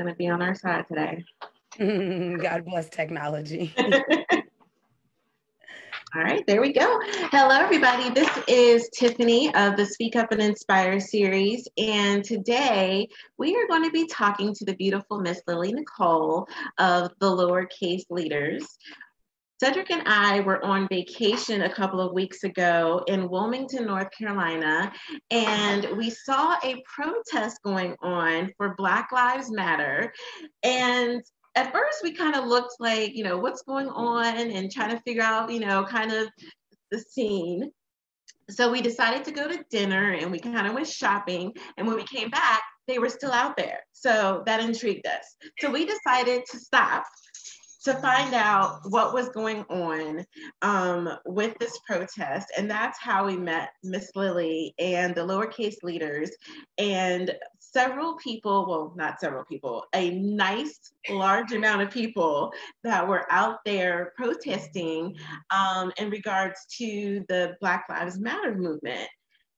going to be on our side today. God bless technology. All right, there we go. Hello, everybody. This is Tiffany of the Speak Up and Inspire series. And today we are going to be talking to the beautiful Miss Lily Nicole of the Lowercase Leaders. Cedric and I were on vacation a couple of weeks ago in Wilmington, North Carolina, and we saw a protest going on for Black Lives Matter. And at first we kind of looked like, you know, what's going on and trying to figure out, you know, kind of the scene. So we decided to go to dinner and we kind of went shopping. And when we came back, they were still out there. So that intrigued us. So we decided to stop to find out what was going on um, with this protest. And that's how we met Miss Lily and the lowercase leaders and several people, well, not several people, a nice large amount of people that were out there protesting um, in regards to the Black Lives Matter movement.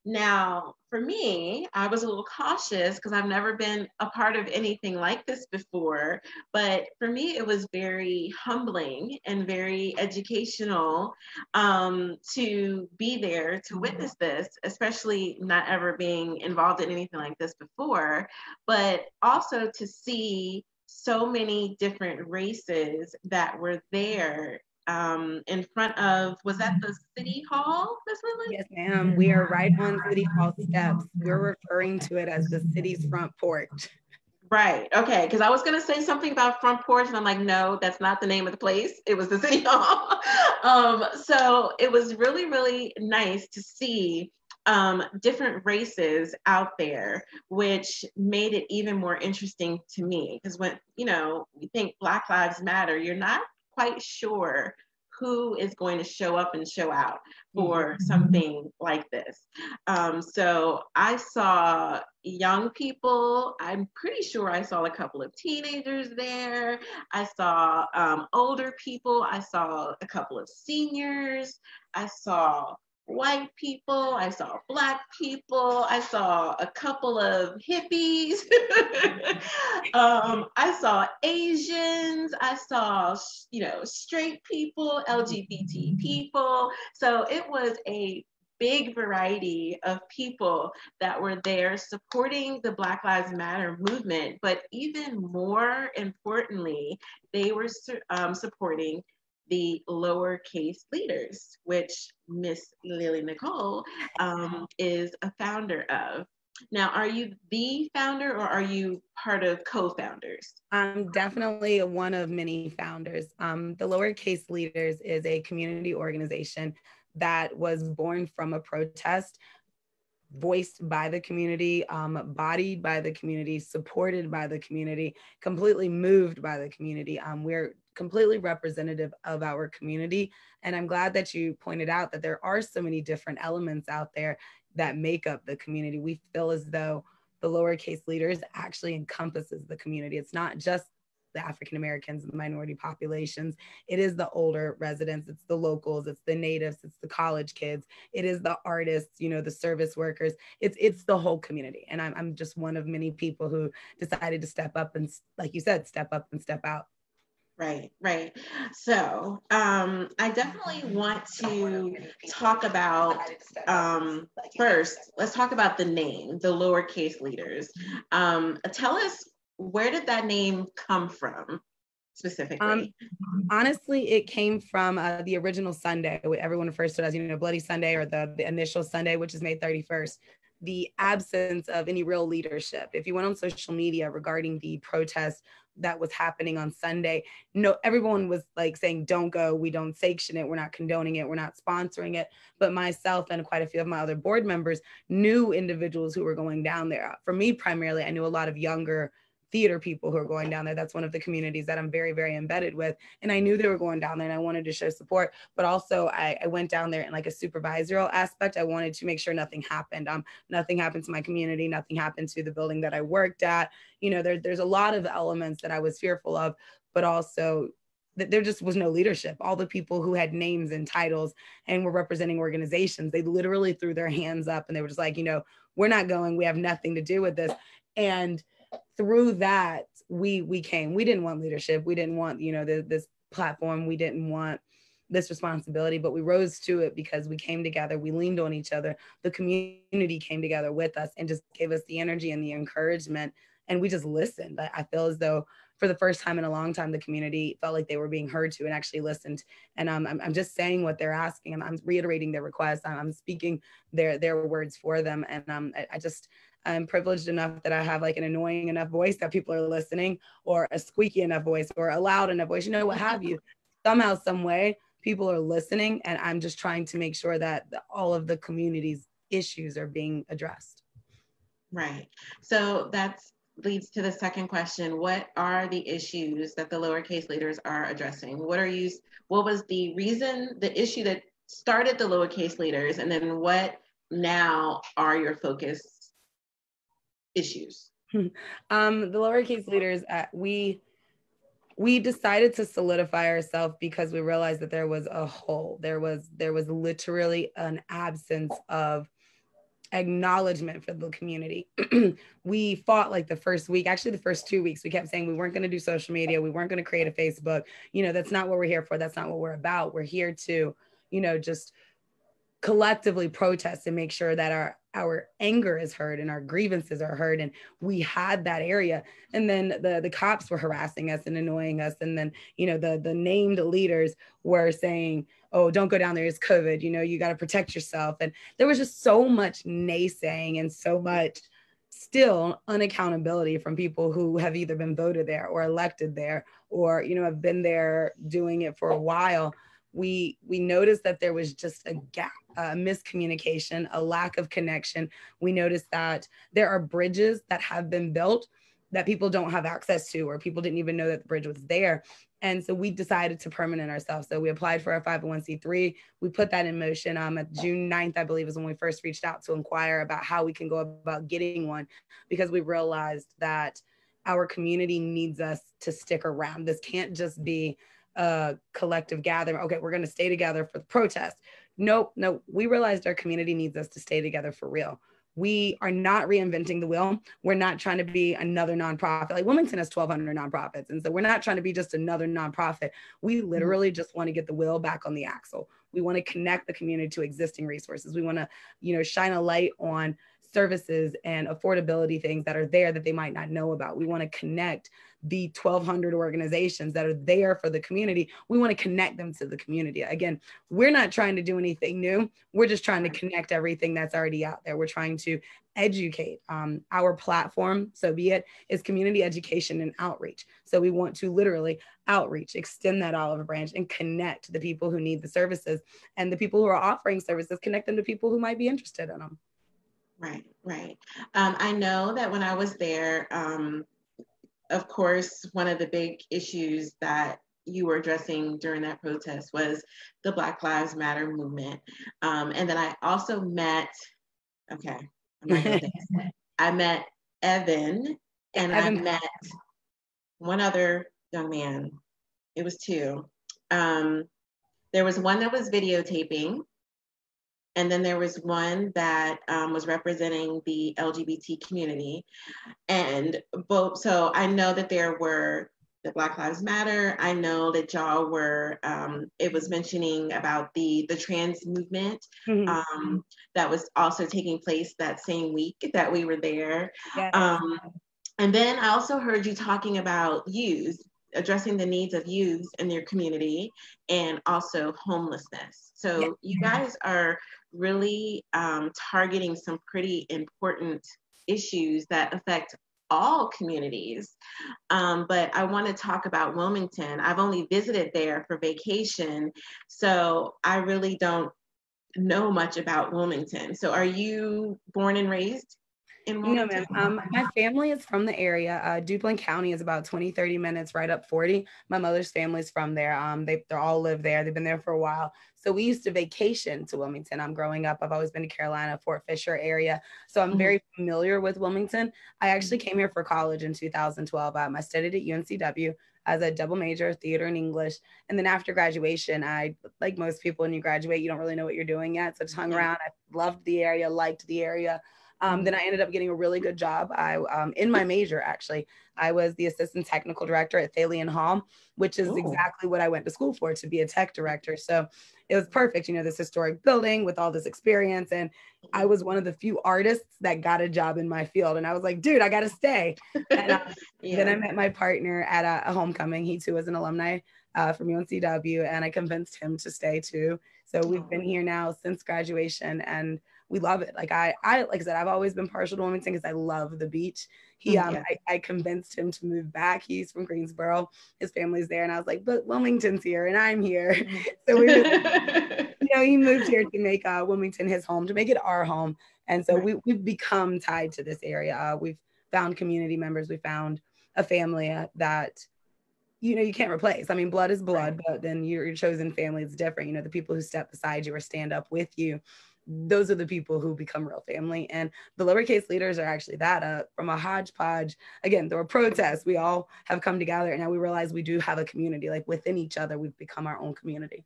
Now, for me, I was a little cautious because I've never been a part of anything like this before. But for me, it was very humbling and very educational um, to be there to witness this, especially not ever being involved in anything like this before, but also to see so many different races that were there um, in front of, was that the City Hall, Ms. Lily? Yes, ma'am. We are right on City Hall steps. We're referring to it as the city's front porch. Right. Okay. Because I was going to say something about front porch, and I'm like, no, that's not the name of the place. It was the city hall. um, so it was really, really nice to see um, different races out there, which made it even more interesting to me. Because when you know you think Black Lives Matter, you're not quite sure who is going to show up and show out for mm-hmm. something like this. Um, so I saw young people. I'm pretty sure I saw a couple of teenagers there. I saw um, older people. I saw a couple of seniors. I saw white people, I saw black people, I saw a couple of hippies, um, I saw Asians, I saw, you know, straight people, LGBT people. So it was a big variety of people that were there supporting the Black Lives Matter movement, but even more importantly, they were um, supporting the lowercase leaders, which Miss Lily Nicole um, is a founder of. Now, are you the founder or are you part of co-founders? I'm definitely one of many founders. Um, the Lowercase Leaders is a community organization that was born from a protest voiced by the community, um, bodied by the community, supported by the community, completely moved by the community. Um, we're completely representative of our community. And I'm glad that you pointed out that there are so many different elements out there that make up the community. We feel as though the lowercase leaders actually encompasses the community. It's not just the African Americans and the minority populations. It is the older residents, it's the locals, it's the natives, it's the college kids, it is the artists, you know, the service workers. It's it's the whole community. And I'm, I'm just one of many people who decided to step up and, like you said, step up and step out. Right, right. So um, I definitely want to talk about um, first, let's talk about the name, the lowercase leaders. Um, tell us where did that name come from? specifically? Um, honestly, it came from uh, the original Sunday, everyone refers to as, you know, Bloody Sunday or the, the initial Sunday, which is May 31st. The absence of any real leadership. If you went on social media regarding the protest that was happening on Sunday, no, everyone was like saying, don't go, we don't sanction it, we're not condoning it, we're not sponsoring it. But myself and quite a few of my other board members knew individuals who were going down there. For me, primarily, I knew a lot of younger theater people who are going down there. That's one of the communities that I'm very, very embedded with. And I knew they were going down there and I wanted to show support, but also I, I went down there in like a supervisorial aspect. I wanted to make sure nothing happened. Um, nothing happened to my community, nothing happened to the building that I worked at. You know, there, there's a lot of elements that I was fearful of, but also that there just was no leadership. All the people who had names and titles and were representing organizations, they literally threw their hands up and they were just like, you know, we're not going, we have nothing to do with this. And through that, we we came. We didn't want leadership. We didn't want, you know, the, this platform. We didn't want this responsibility, but we rose to it because we came together, we leaned on each other. The community came together with us and just gave us the energy and the encouragement. And we just listened. I, feel as though for the first time in a long time, the community felt like they were being heard to and actually listened. And um, I'm, I'm just saying what they're asking. I'm, I'm reiterating their requests. I'm, I'm, speaking their their words for them. And um, I, I just I'm privileged enough that I have like an annoying enough voice that people are listening, or a squeaky enough voice, or a loud enough voice, you know, what have you. Somehow, some way, people are listening, and I'm just trying to make sure that all of the community's issues are being addressed. Right. So that's leads to the second question. What are the issues that the lowercase leaders are addressing? What are you what was the reason, the issue that started the lowercase leaders, and then what now are your focus issues? um, the lowercase leaders, uh, we we decided to solidify ourselves because we realized that there was a hole. There was there was literally an absence of acknowledgement for the community. we fought like the first week, actually the first two weeks, we kept saying we weren't going to do social media, we weren't going to create a Facebook. You know, that's not what we're here for. That's not what we're about. We're here to, you know, just collectively protest and make sure that our our anger is heard and our grievances are heard and we had that area. And then the the cops were harassing us and annoying us. And then you know the the named leaders were saying oh don't go down there. It's covid. You know you got to protect yourself. And there was just so much naysaying and so much still unaccountability from people who have either been voted there or elected there or you know have been there doing it for a while. We we noticed that there was just a gap a miscommunication a lack of connection. We noticed that there are bridges that have been built that people don't have access to or people didn't even know that the bridge was there. And so we decided to permanent ourselves. So we applied for our 501c3 we put that in motion um, at june 9th i believe is when we first reached out to inquire about how we can go about getting one because we realized that our community needs us to stick around. This can't just be a collective gathering. Okay, we're going to stay together for the protest. Nope, no, we realized our community needs us to stay together for real. We are not reinventing the wheel. We're not trying to be another nonprofit. Like Wilmington has 1,200 nonprofits. And so we're not trying to be just another nonprofit. We mm-hmm. literally just want to get the wheel back on the axle. We want to connect the community to existing resources. We want to, you know, shine a light on services and affordability things that are there that they might not know about. We want to connect the 1200 organizations that are there for the community. We want to connect them to the community. Again, we're not trying to do anything new. We're just trying to connect everything that's already out there. We're trying to educate. Um, our platform, so be it, is community education and outreach. So we want to literally outreach, extend that olive branch, and connect the people who need the services and the people who are offering services, connect them to people who might be interested in them. Right, right. Um, I know that when I was there, um, of course, one of the big issues that you were addressing during that protest was the Black Lives Matter movement. Um, and then I also met, okay, I met Evan and Evan. I met one other young man. It was two. Um, there was one that was videotaping and then there was one that um, was representing the LGBT community. And both, so I know that there were the Black Lives Matter. I know that y'all were, um, it was mentioning about the, the trans movement mm-hmm. um, that was also taking place that same week that we were there. Yes. Um, and then I also heard you talking about youth, addressing the needs of youth in their community and also homelessness. So you guys are really um, targeting some pretty important issues that affect all communities. Um, but I want to talk about Wilmington. I've only visited there for vacation, so I really don't know much about Wilmington. So are you born and raised no, ma'am. Um, my family is from the area. Uh, Duplin County is about 20, 30 minutes right up 40. My mother's family is from there. Um, they, they all live there. They've been there for a while. So we used to vacation to Wilmington. I'm growing up. I've always been to Carolina, Fort Fisher area. So I'm mm-hmm. very familiar with Wilmington. I actually came here for college in 2012. Um, I studied at UNCW as a double major, theater and English. And then after graduation, I, like most people, when you graduate, you don't really know what you're doing yet. So I just hung around. I loved the area, liked the area. Um, mm-hmm. then I ended up getting a really good job. I um, in my major actually, I was the assistant technical director at Thalian Hall, which is Ooh. exactly what I went to school for to be a tech director. So it was perfect, you know, this historic building with all this experience. And I was one of the few artists that got a job in my field. And I was like, dude, I got to stay. And uh, yeah. then I met my partner at a, a homecoming. He too was an alumni uh, from UNCW, and I convinced him to stay too. So we've been here now since graduation, and we love it. Like I, I like I said, I've always been partial to Wilmington because I love the beach. He, mm, um, yeah. I, I, convinced him to move back. He's from Greensboro. His family's there, and I was like, but Wilmington's here, and I'm here. So we, you know, he moved here to make uh, Wilmington his home, to make it our home, and so we we've become tied to this area. Uh, we've found community members. We found a family uh, that you know you can't replace i mean blood is blood but then your, your chosen family is different you know the people who step beside you or stand up with you those are the people who become real family and the lowercase leaders are actually that uh, from a hodgepodge again there were protests we all have come together and now we realize we do have a community like within each other we've become our own community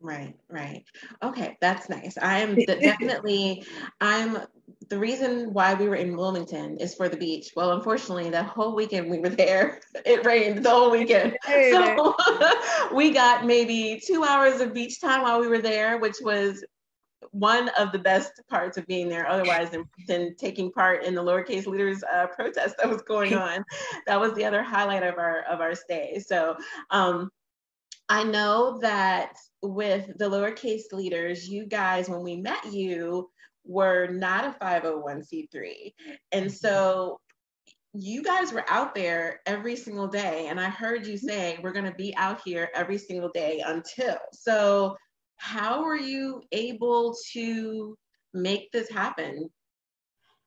Right, right. Okay, that's nice. I am definitely, I'm the reason why we were in Wilmington is for the beach. Well, unfortunately, that whole weekend we were there, it rained the whole weekend. So we got maybe two hours of beach time while we were there, which was one of the best parts of being there otherwise than, than taking part in the lowercase leaders uh, protest that was going on. That was the other highlight of our of our stay. So um, i know that with the lowercase leaders you guys when we met you were not a 501c3 and so you guys were out there every single day and i heard you say we're going to be out here every single day until so how were you able to make this happen?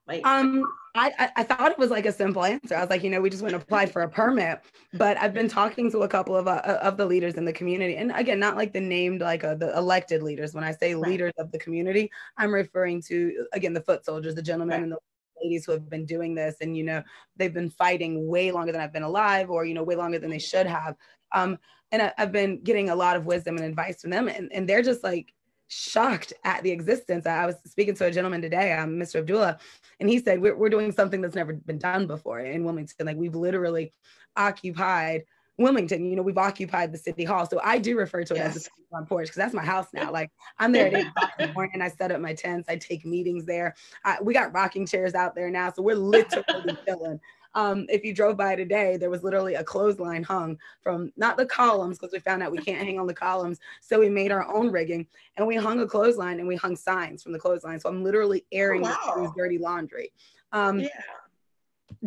Like, um, I, I thought it was like a simple answer. I was like, you know, we just went and applied for a permit. But I've been talking to a couple of uh, of the leaders in the community, and again, not like the named like uh, the elected leaders. When I say right. leaders of the community, I'm referring to again the foot soldiers, the gentlemen right. and the ladies who have been doing this, and you know, they've been fighting way longer than I've been alive, or you know, way longer than they should have. Um, and I, have been getting a lot of wisdom and advice from them, and, and they're just like shocked at the existence. I was speaking to a gentleman today, um, Mr. Abdullah, and he said we're, we're doing something that's never been done before in Wilmington. Like we've literally occupied Wilmington, you know, we've occupied the city hall. So I do refer to it yes. as the front porch because that's my house now. Like I'm there at eight o'clock in the morning. I set up my tents. I take meetings there. I, we got rocking chairs out there now. So we're literally chilling. Um, if you drove by today, there was literally a clothesline hung from not the columns because we found out we can't hang on the columns. So we made our own rigging and we hung a clothesline and we hung signs from the clothesline. So I'm literally airing oh, wow. dirty laundry. Um, yeah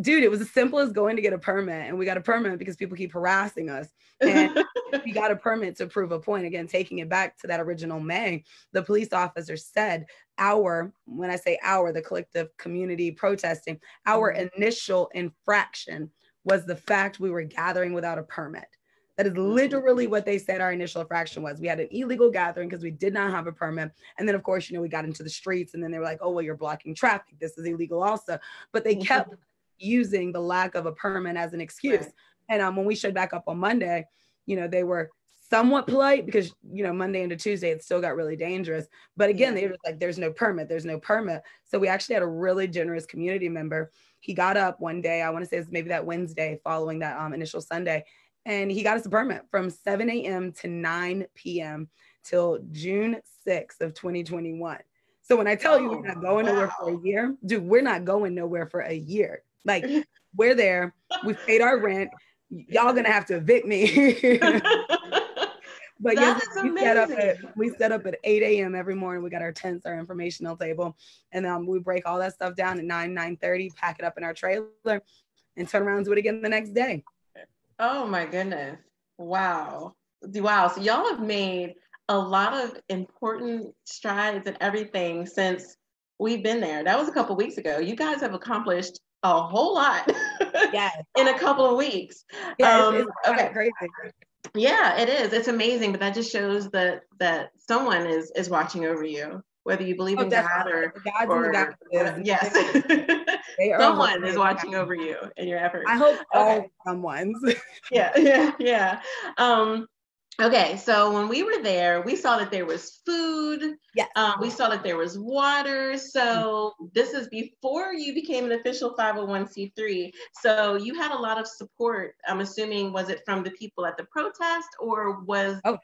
dude, it was as simple as going to get a permit, and we got a permit because people keep harassing us. And we got a permit to prove a point. Again, taking it back to that original May, the police officer said our, when I say our, the collective community protesting, our mm-hmm. initial infraction was the fact we were gathering without a permit. That is mm-hmm. literally what they said our initial infraction was. We had an illegal gathering because we did not have a permit. And then, of course, you know, we got into the streets and then they were like, oh, well, you're blocking traffic. This is illegal also. But they kept using the lack of a permit as an excuse. Right. And um, when we showed back up on Monday, you know, they were somewhat polite because you know Monday into Tuesday it still got really dangerous. But again, yeah. they were like, "There's no permit. There's no permit." So we actually had a really generous community member. He got up one day. I want to say it's maybe that Wednesday following that um, initial Sunday, and he got us a permit from 7 a.m. to 9 p.m. till June 6th of 2021. So when I tell oh, you we're not going wow. nowhere for a year, dude, we're not going nowhere for a year. Like we're there, we paid our rent. Y'all gonna have to evict me. but yes, we set up at we set up at 8 a.m. every morning. We got our tents, our informational table, and um, we break all that stuff down at 9, 9 30, pack it up in our trailer, and turn around and do it again the next day. Oh my goodness. Wow. Wow. So y'all have made a lot of important strides and everything since we've been there. That was a couple weeks ago. You guys have accomplished a whole lot yes. in a couple of weeks. Yeah, um, okay. crazy. Yeah, it is. It's amazing, but that just shows that that someone is is watching over you, whether you believe oh, in God or, God's or, God or yes, someone is watching God. over you in your efforts. I hope all someone's. yeah, yeah, yeah. Um, Okay, so when we were there, we saw that there was food. Yes. Um, we saw that there was water. So this is before you became an official 501c3. So you had a lot of support. I'm assuming was it from the people at the protest or was oh.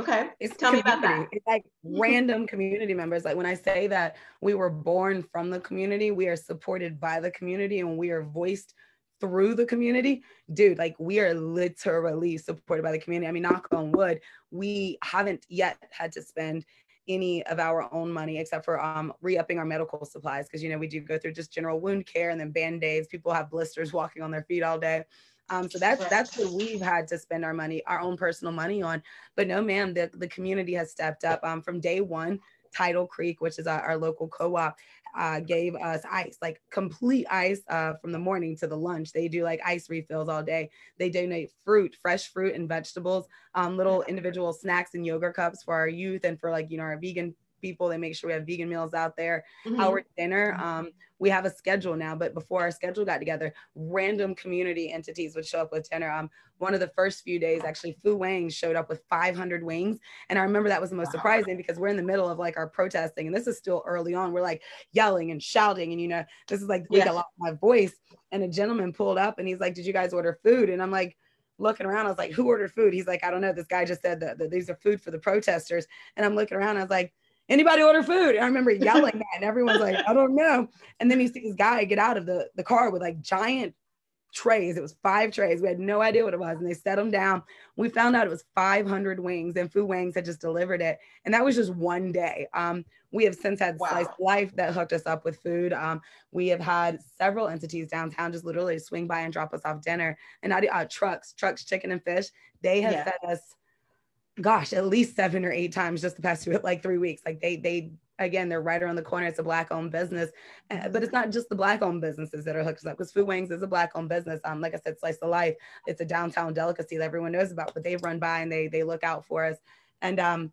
Okay. It's Tell community. me about that. It's like random community members. Like when I say that we were born from the community, we are supported by the community and we are voiced through the community, dude, like we are literally supported by the community. I mean, knock on wood, we haven't yet had to spend any of our own money except for um, re-upping our medical supplies because you know we do go through just general wound care and then band-aids. People have blisters walking on their feet all day. Um, so that's that's what we've had to spend our money our own personal money on. But no ma'am the, the community has stepped up um, from day one Tidal Creek, which is our, our local co-op, uh, gave us ice, like complete ice uh, from the morning to the lunch. They do like ice refills all day. They donate fruit, fresh fruit and vegetables, um, little individual snacks and yogurt cups for our youth and for like, you know, our vegan people. They make sure we have vegan meals out there. Mm-hmm. Our dinner, um, we have a schedule now, but before our schedule got together, random community entities would show up with dinner. Um, one of the first few days, actually, Fu Wang showed up with 500 wings. And I remember that was the most surprising because we're in the middle of like our protesting, and this is still early on. We're like yelling and shouting, and you know, this is like lot of my voice. And a gentleman pulled up and he's like, Did you guys order food? And I'm like, looking around. I was like, who ordered food? He's like, I don't know. This guy just said that, that these are food for the protesters. And I'm looking around. I was like, anybody order food? And I remember yelling that, and everyone's like, I don't know. And then you see this guy get out of the, the car with like giant trays. It was five trays. We had no idea what it was. And they set them down. We found out it was 500 wings, and Fu Wangs had just delivered it. And that was just one day. Um, we have since had wow. Slice Life that hooked us up with food. Um, we have had several entities downtown just literally swing by and drop us off dinner. And uh, trucks, trucks, chicken and fish. They have yeah. fed us gosh, at least seven or eight times just the past two, like three weeks. Like they, they, again, they're right around the corner. It's a black owned business, uh, but it's not just the black owned businesses that are hooked up because Food Wings is a black owned business. Um, like I said, Slice of Life, it's a downtown delicacy that everyone knows about, but they've run by and they, they look out for us. And, um,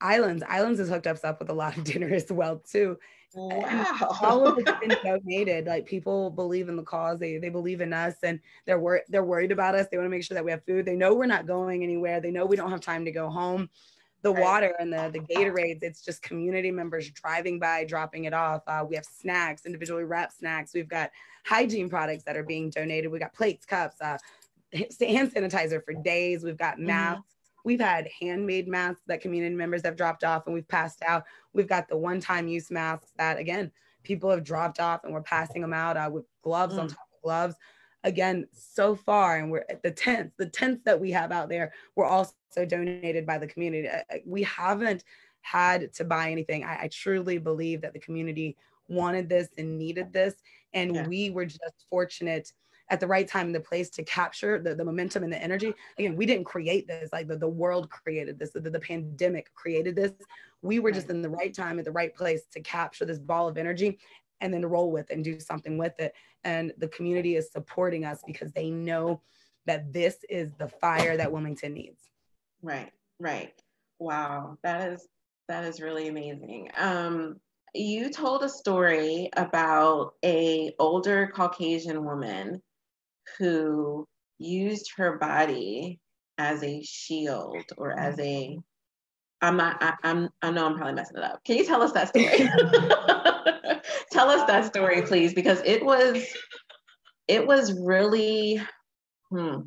Islands, Islands has hooked us up with a lot of dinner as well too. Wow. all of it's been donated. Like people believe in the cause. They they believe in us and they're wor- they're worried about us. They want to make sure that we have food. They know we're not going anywhere. They know we don't have time to go home. The right. water and the the Gatorades, it's just community members driving by, dropping it off. Uh, we have snacks, individually wrapped snacks. We've got hygiene products that are being donated. We got plates, cups, uh, hand sanitizer for days. We've got mm-hmm. masks. Mm-hmm We've had handmade masks that community members have dropped off and we've passed out. We've got the one time use masks that, again, people have dropped off and we're passing them out uh, with gloves mm. on top of gloves. Again, so far, and we're at the tents, the tents that we have out there were also donated by the community. Uh, uh, we haven't had to buy anything. I, I truly believe that the community wanted this and needed this. And yeah. we were just fortunate at the right time in the place to capture the, the momentum and the energy. Again, we didn't create this, like the, the world created this, the, the pandemic created this. We were just in the right time at the right place to capture this ball of energy and then roll with and do something with it. And the community is supporting us because they know that this is the fire that Wilmington needs. Right, right. Wow, that is that is really amazing. Um, you told a story about a older Caucasian woman who used her body as a shield or as a I'm not I, I'm I know I'm probably messing it up. Can you tell us that story? tell us that story please because it was it was really hmm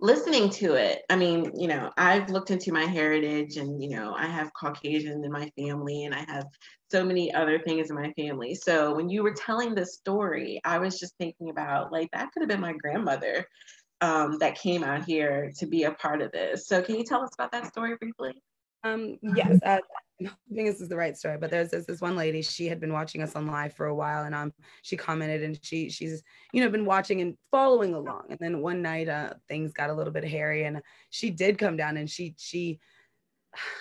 listening to it, I mean, you know, I've looked into my heritage and, you know, I have Caucasian in my family and I have so many other things in my family. So when you were telling this story, I was just thinking about like that could have been my grandmother um, that came out here to be a part of this. So can you tell us about that story briefly? Um, yes, uh, I think this is the right story, but there's this, this one lady, she had been watching us on live for a while and um she commented and she she's you know been watching and following along. And then one night uh things got a little bit hairy and she did come down and she she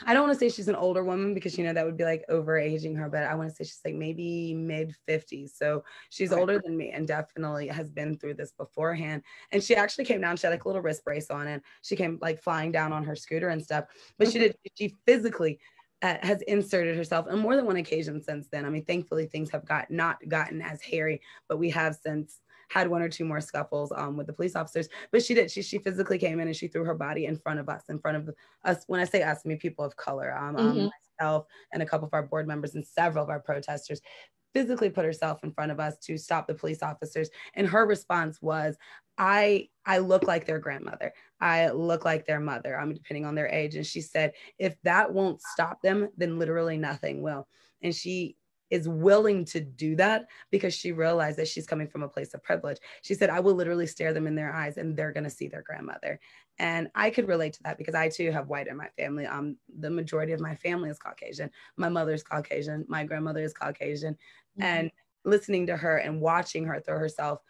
I don't want to say she's an older woman because you know that would be like over aging her, but I want to say she's like maybe mid 50s. So she's older than me and definitely has been through this beforehand. And she actually came down, she had like a little wrist brace on and she came like flying down on her scooter and stuff. But she did, she physically uh, has inserted herself on more than one occasion since then. I mean, thankfully things have got not gotten as hairy, but we have since had one or two more scuffles um, with the police officers, but she did. She she physically came in and she threw her body in front of us, in front of us. When I say us, I mean people of color. Um, um mm-hmm. myself and a couple of our board members and several of our protesters physically put herself in front of us to stop the police officers. And her response was i i look like their grandmother. I look like their mother. I'm depending on their age. And she said if that won't stop them then literally nothing will. And she is willing to do that because she realized that she's coming from a place of privilege. She said, I will literally stare them in their eyes and they're going to see their grandmother. And I could relate to that because I too have white in my family. Um, the majority of my family is Caucasian. My mother's Caucasian. My grandmother is Caucasian. Mm-hmm. And listening to her and watching her throw herself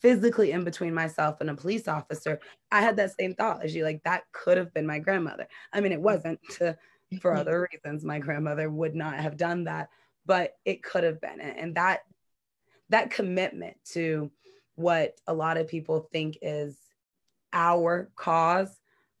physically in between myself and a police officer, I had that same thought as you like, that could have been my grandmother. I mean, it wasn't to, for mm-hmm. other reasons. My grandmother would not have done that but it could have been it. and that that commitment to what a lot of people think is our cause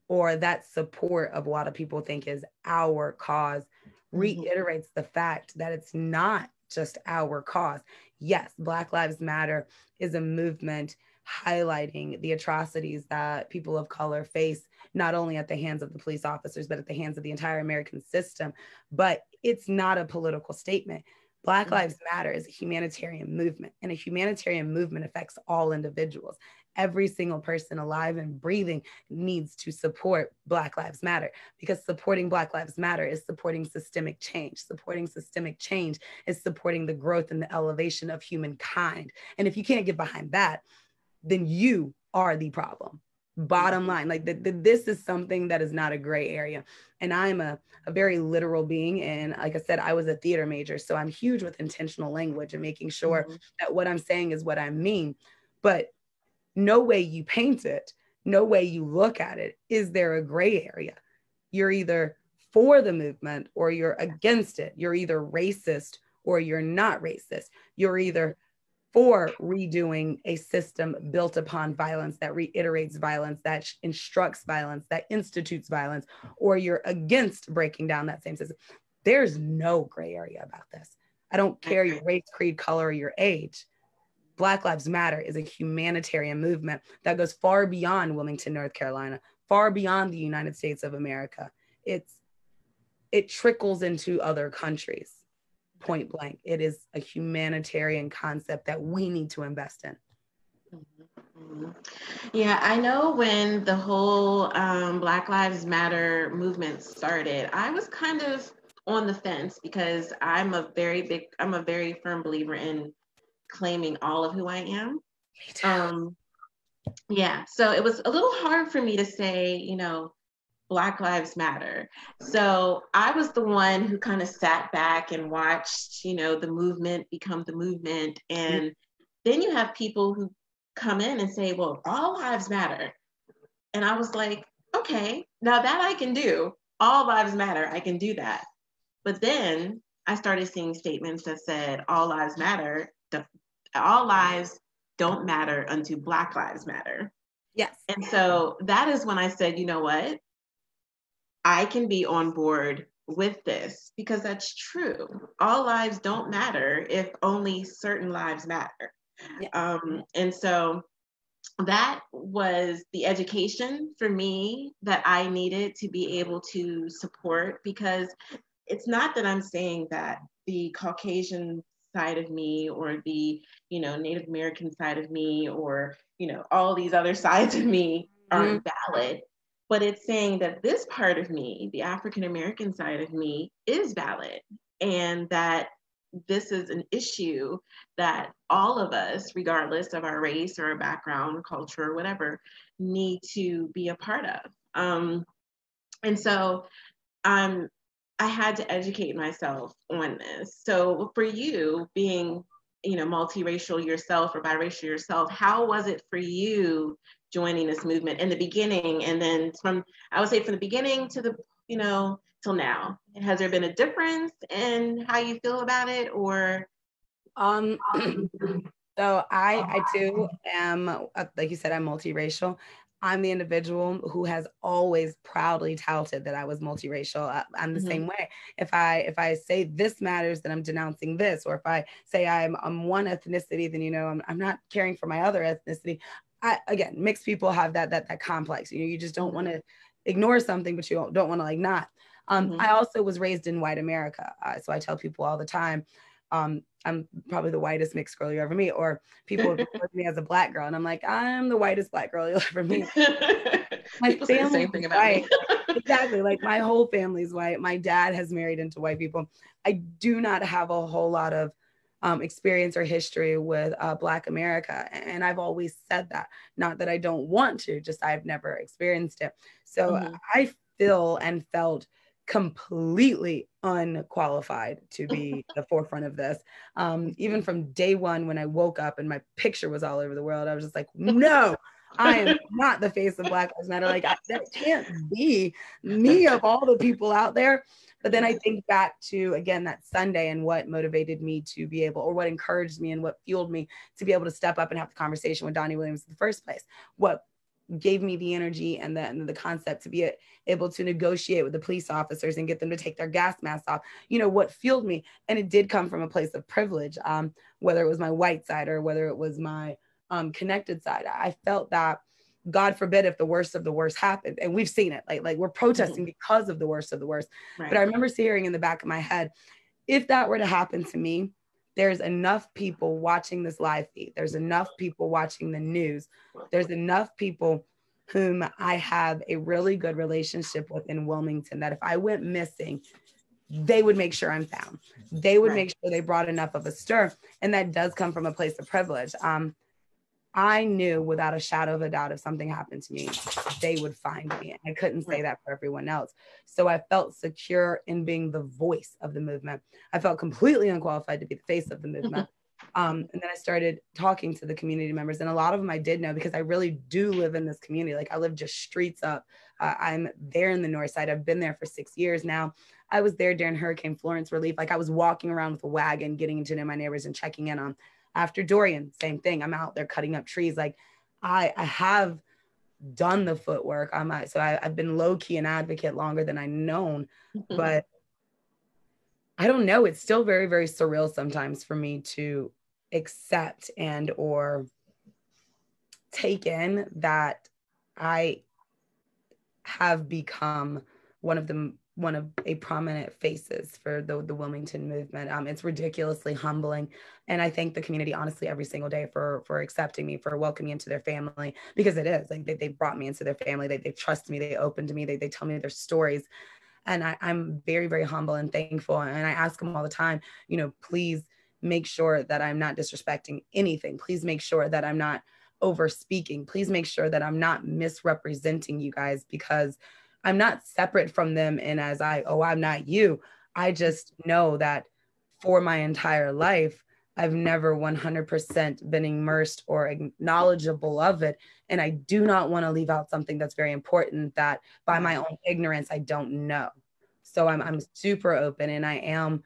or that support of a lot of people think is our cause mm-hmm. reiterates the fact that it's not just our cause. Yes, Black Lives Matter is a movement highlighting the atrocities that people of color face, not only at the hands of the police officers, but at the hands of the entire American system. But it's not a political statement. Black mm-hmm. Lives Matter is a humanitarian movement, and a humanitarian movement affects all individuals. Every single person alive and breathing needs to support Black Lives Matter because supporting Black Lives Matter is supporting systemic change. Supporting systemic change is supporting the growth and the elevation of humankind. And if you can't get behind that, then you are the problem bottom mm-hmm. line like the, the, this is something that is not a gray area. And i'm a, a very literal being and like i said i was a theater major so i'm huge with intentional language and making sure mm-hmm. that what i'm saying is what i mean. But no way you paint it no way you look at it is there a gray area? You're either for the movement or you're against it. You're either racist or you're not racist. You're either for redoing a system built upon violence that reiterates violence, that instructs violence, that institutes violence, or you're against breaking down that same system. There's no gray area about this. I don't care your race, creed, color, or your age. Black Lives Matter is a humanitarian movement that goes far beyond Wilmington, North Carolina, far beyond the United States of America. It's it trickles into other countries point blank. It is a humanitarian concept that we need to invest in. Mm-hmm. Yeah, I know when the whole um, Black Lives Matter movement started, I was kind of on the fence because I'm a very big, I'm a very firm believer in claiming all of who I am. Um, yeah, so it was a little hard for me to say, you know, Black Lives Matter. So I was the one who kind of sat back and watched, you know, the movement become the movement. And mm-hmm. then you have people who come in and say, well, all lives matter. And I was like, okay, now that I can do, all lives matter, I can do that. But then I started seeing statements that said, all lives matter, the, all lives don't matter until Black Lives Matter. Yes. And so that is when I said, you know what? I can be on board with this because that's true. All lives don't matter if only certain lives matter. Yeah. Um, and so that was the education for me that I needed to be able to support because it's not that I'm saying that the Caucasian side of me or the you know Native American side of me or you know all these other sides of me aren't mm-hmm. valid but it's saying that this part of me, the African American side of me, is valid and that this is an issue that all of us, regardless of our race or our background, culture, or whatever, need to be a part of. Um, and so um, I had to educate myself on this. So for you, being you know multiracial yourself or biracial yourself, how was it for you joining this movement in the beginning and then from i would say from the beginning to the you know till now has there been a difference in how you feel about it or um so i i too am uh, like you said i'm multiracial I'm the individual who has always proudly touted that I was multiracial. I'm the mm-hmm. same way. If I if I say this matters, then I'm denouncing this. Or if I say I'm I'm one ethnicity, then you know I'm I'm not caring for my other ethnicity. I again, mixed people have that that that complex. You know, you just don't want to ignore something, but you don't, don't want to like not. Um, mm-hmm. I also was raised in white America, uh, so I tell people all the time, um, I'm probably the whitest mixed girl you ever meet, or people refer to me as a black girl, and I'm like, I'm the whitest black girl you'll ever meet. my people say the same thing about white. me. exactly, like my whole family's white. My dad has married into white people. I do not have a whole lot of um, experience or history with uh, Black America, and I've always said that. Not that I don't want to, just I've never experienced it. So mm-hmm. I feel and felt completely unqualified to be the forefront of this. Um, even from day one, when I woke up and my picture was all over the world, I was just like, no, I am not the face of Black Lives Matter. Like, I, that can't be me of all the people out there. But then I think back to, again, that Sunday and what motivated me to be able, or what encouraged me and what fueled me to be able to step up and have the conversation with Donny Williams in the first place. What gave me the energy and the, and the concept to be able to negotiate with the police officers and get them to take their gas masks off you know what fueled me and it did come from a place of privilege um, whether it was my white side or whether it was my um, connected side i felt that god forbid if the worst of the worst happened and we've seen it like like we're protesting mm-hmm. because of the worst of the worst right. but i remember hearing in the back of my head if that were to happen to me there's enough people watching this live feed. There's enough people watching the news. There's enough people whom I have a really good relationship with in Wilmington that if I went missing, they would make sure I'm found. They would right. make sure they brought enough of a stir. And that does come from a place of privilege. Um, I knew without a shadow of a doubt if something happened to me, they would find me. I couldn't say that for everyone else. So I felt secure in being the voice of the movement. I felt completely unqualified to be the face of the movement. Um, and then I started talking to the community members, and a lot of them I did know because I really do live in this community. Like I live just streets up. Uh, I'm there in the north side. I've been there for six years now. I was there during Hurricane Florence relief. Like I was walking around with a wagon, getting to know my neighbors and checking in on after Dorian, same thing. I'm out there cutting up trees. Like I, I have done the footwork. I'm at, so I, have been low key an advocate longer than I've known, mm-hmm. but I don't know. It's still very, very surreal sometimes for me to accept and or take in that I have become one of the one of a prominent faces for the, the Wilmington movement. Um, it's ridiculously humbling. And I thank the community honestly every single day for for accepting me, for welcoming into their family, because it is like they, they brought me into their family. They, they trust me, they open to me, they, they tell me their stories. And I, I'm very, very humble and thankful. And I ask them all the time, you know, please make sure that I'm not disrespecting anything. Please make sure that I'm not over speaking. Please make sure that I'm not misrepresenting you guys because I'm not separate from them and as I, oh, I'm not you. I just know that for my entire life, I've never 100% been immersed or knowledgeable of it. And I do not want to leave out something that's very important that by my own ignorance, I don't know. So I'm, I'm super open and I am,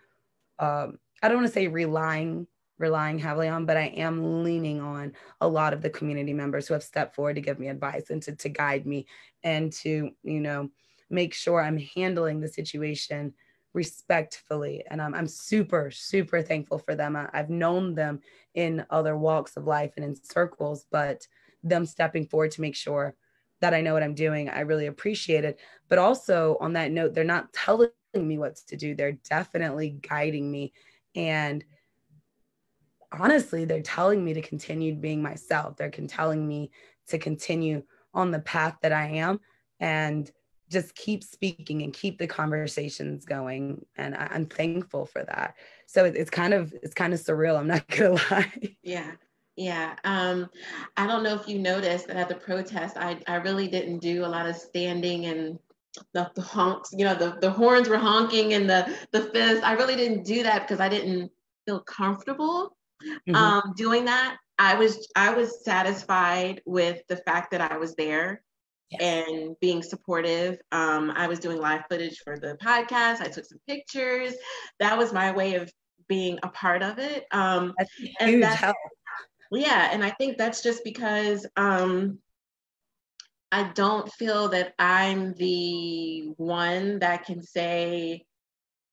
um, I don't want to say relying relying heavily on, but I am leaning on a lot of the community members who have stepped forward to give me advice and to, to guide me and to, you know, make sure I'm handling the situation respectfully. And I'm, I'm super, super thankful for them. I, I've known them in other walks of life and in circles, but them stepping forward to make sure that I know what I'm doing, I really appreciate it. But also on that note, they're not telling me what to do. They're definitely guiding me. And honestly, they're telling me to continue being myself. They're telling me to continue on the path that I am and just keep speaking and keep the conversations going. And I, am thankful for that. So it, it's kind of it's kind of surreal. I'm not gonna lie. Yeah. Yeah, um, I don't know if you noticed that at the protest, I, I really didn't do a lot of standing and the, the honks, you know, the, the horns were honking and the, the fist. I really didn't do that because I didn't feel comfortable mm-hmm. um, doing that. I was I was satisfied with the fact that I was there yes. and being supportive. Um, I was doing live footage for the podcast. I took some pictures. That was my way of being a part of it. Um, that's and that's, help. Yeah, and I think that's just because um, I don't feel that I'm the one that can say,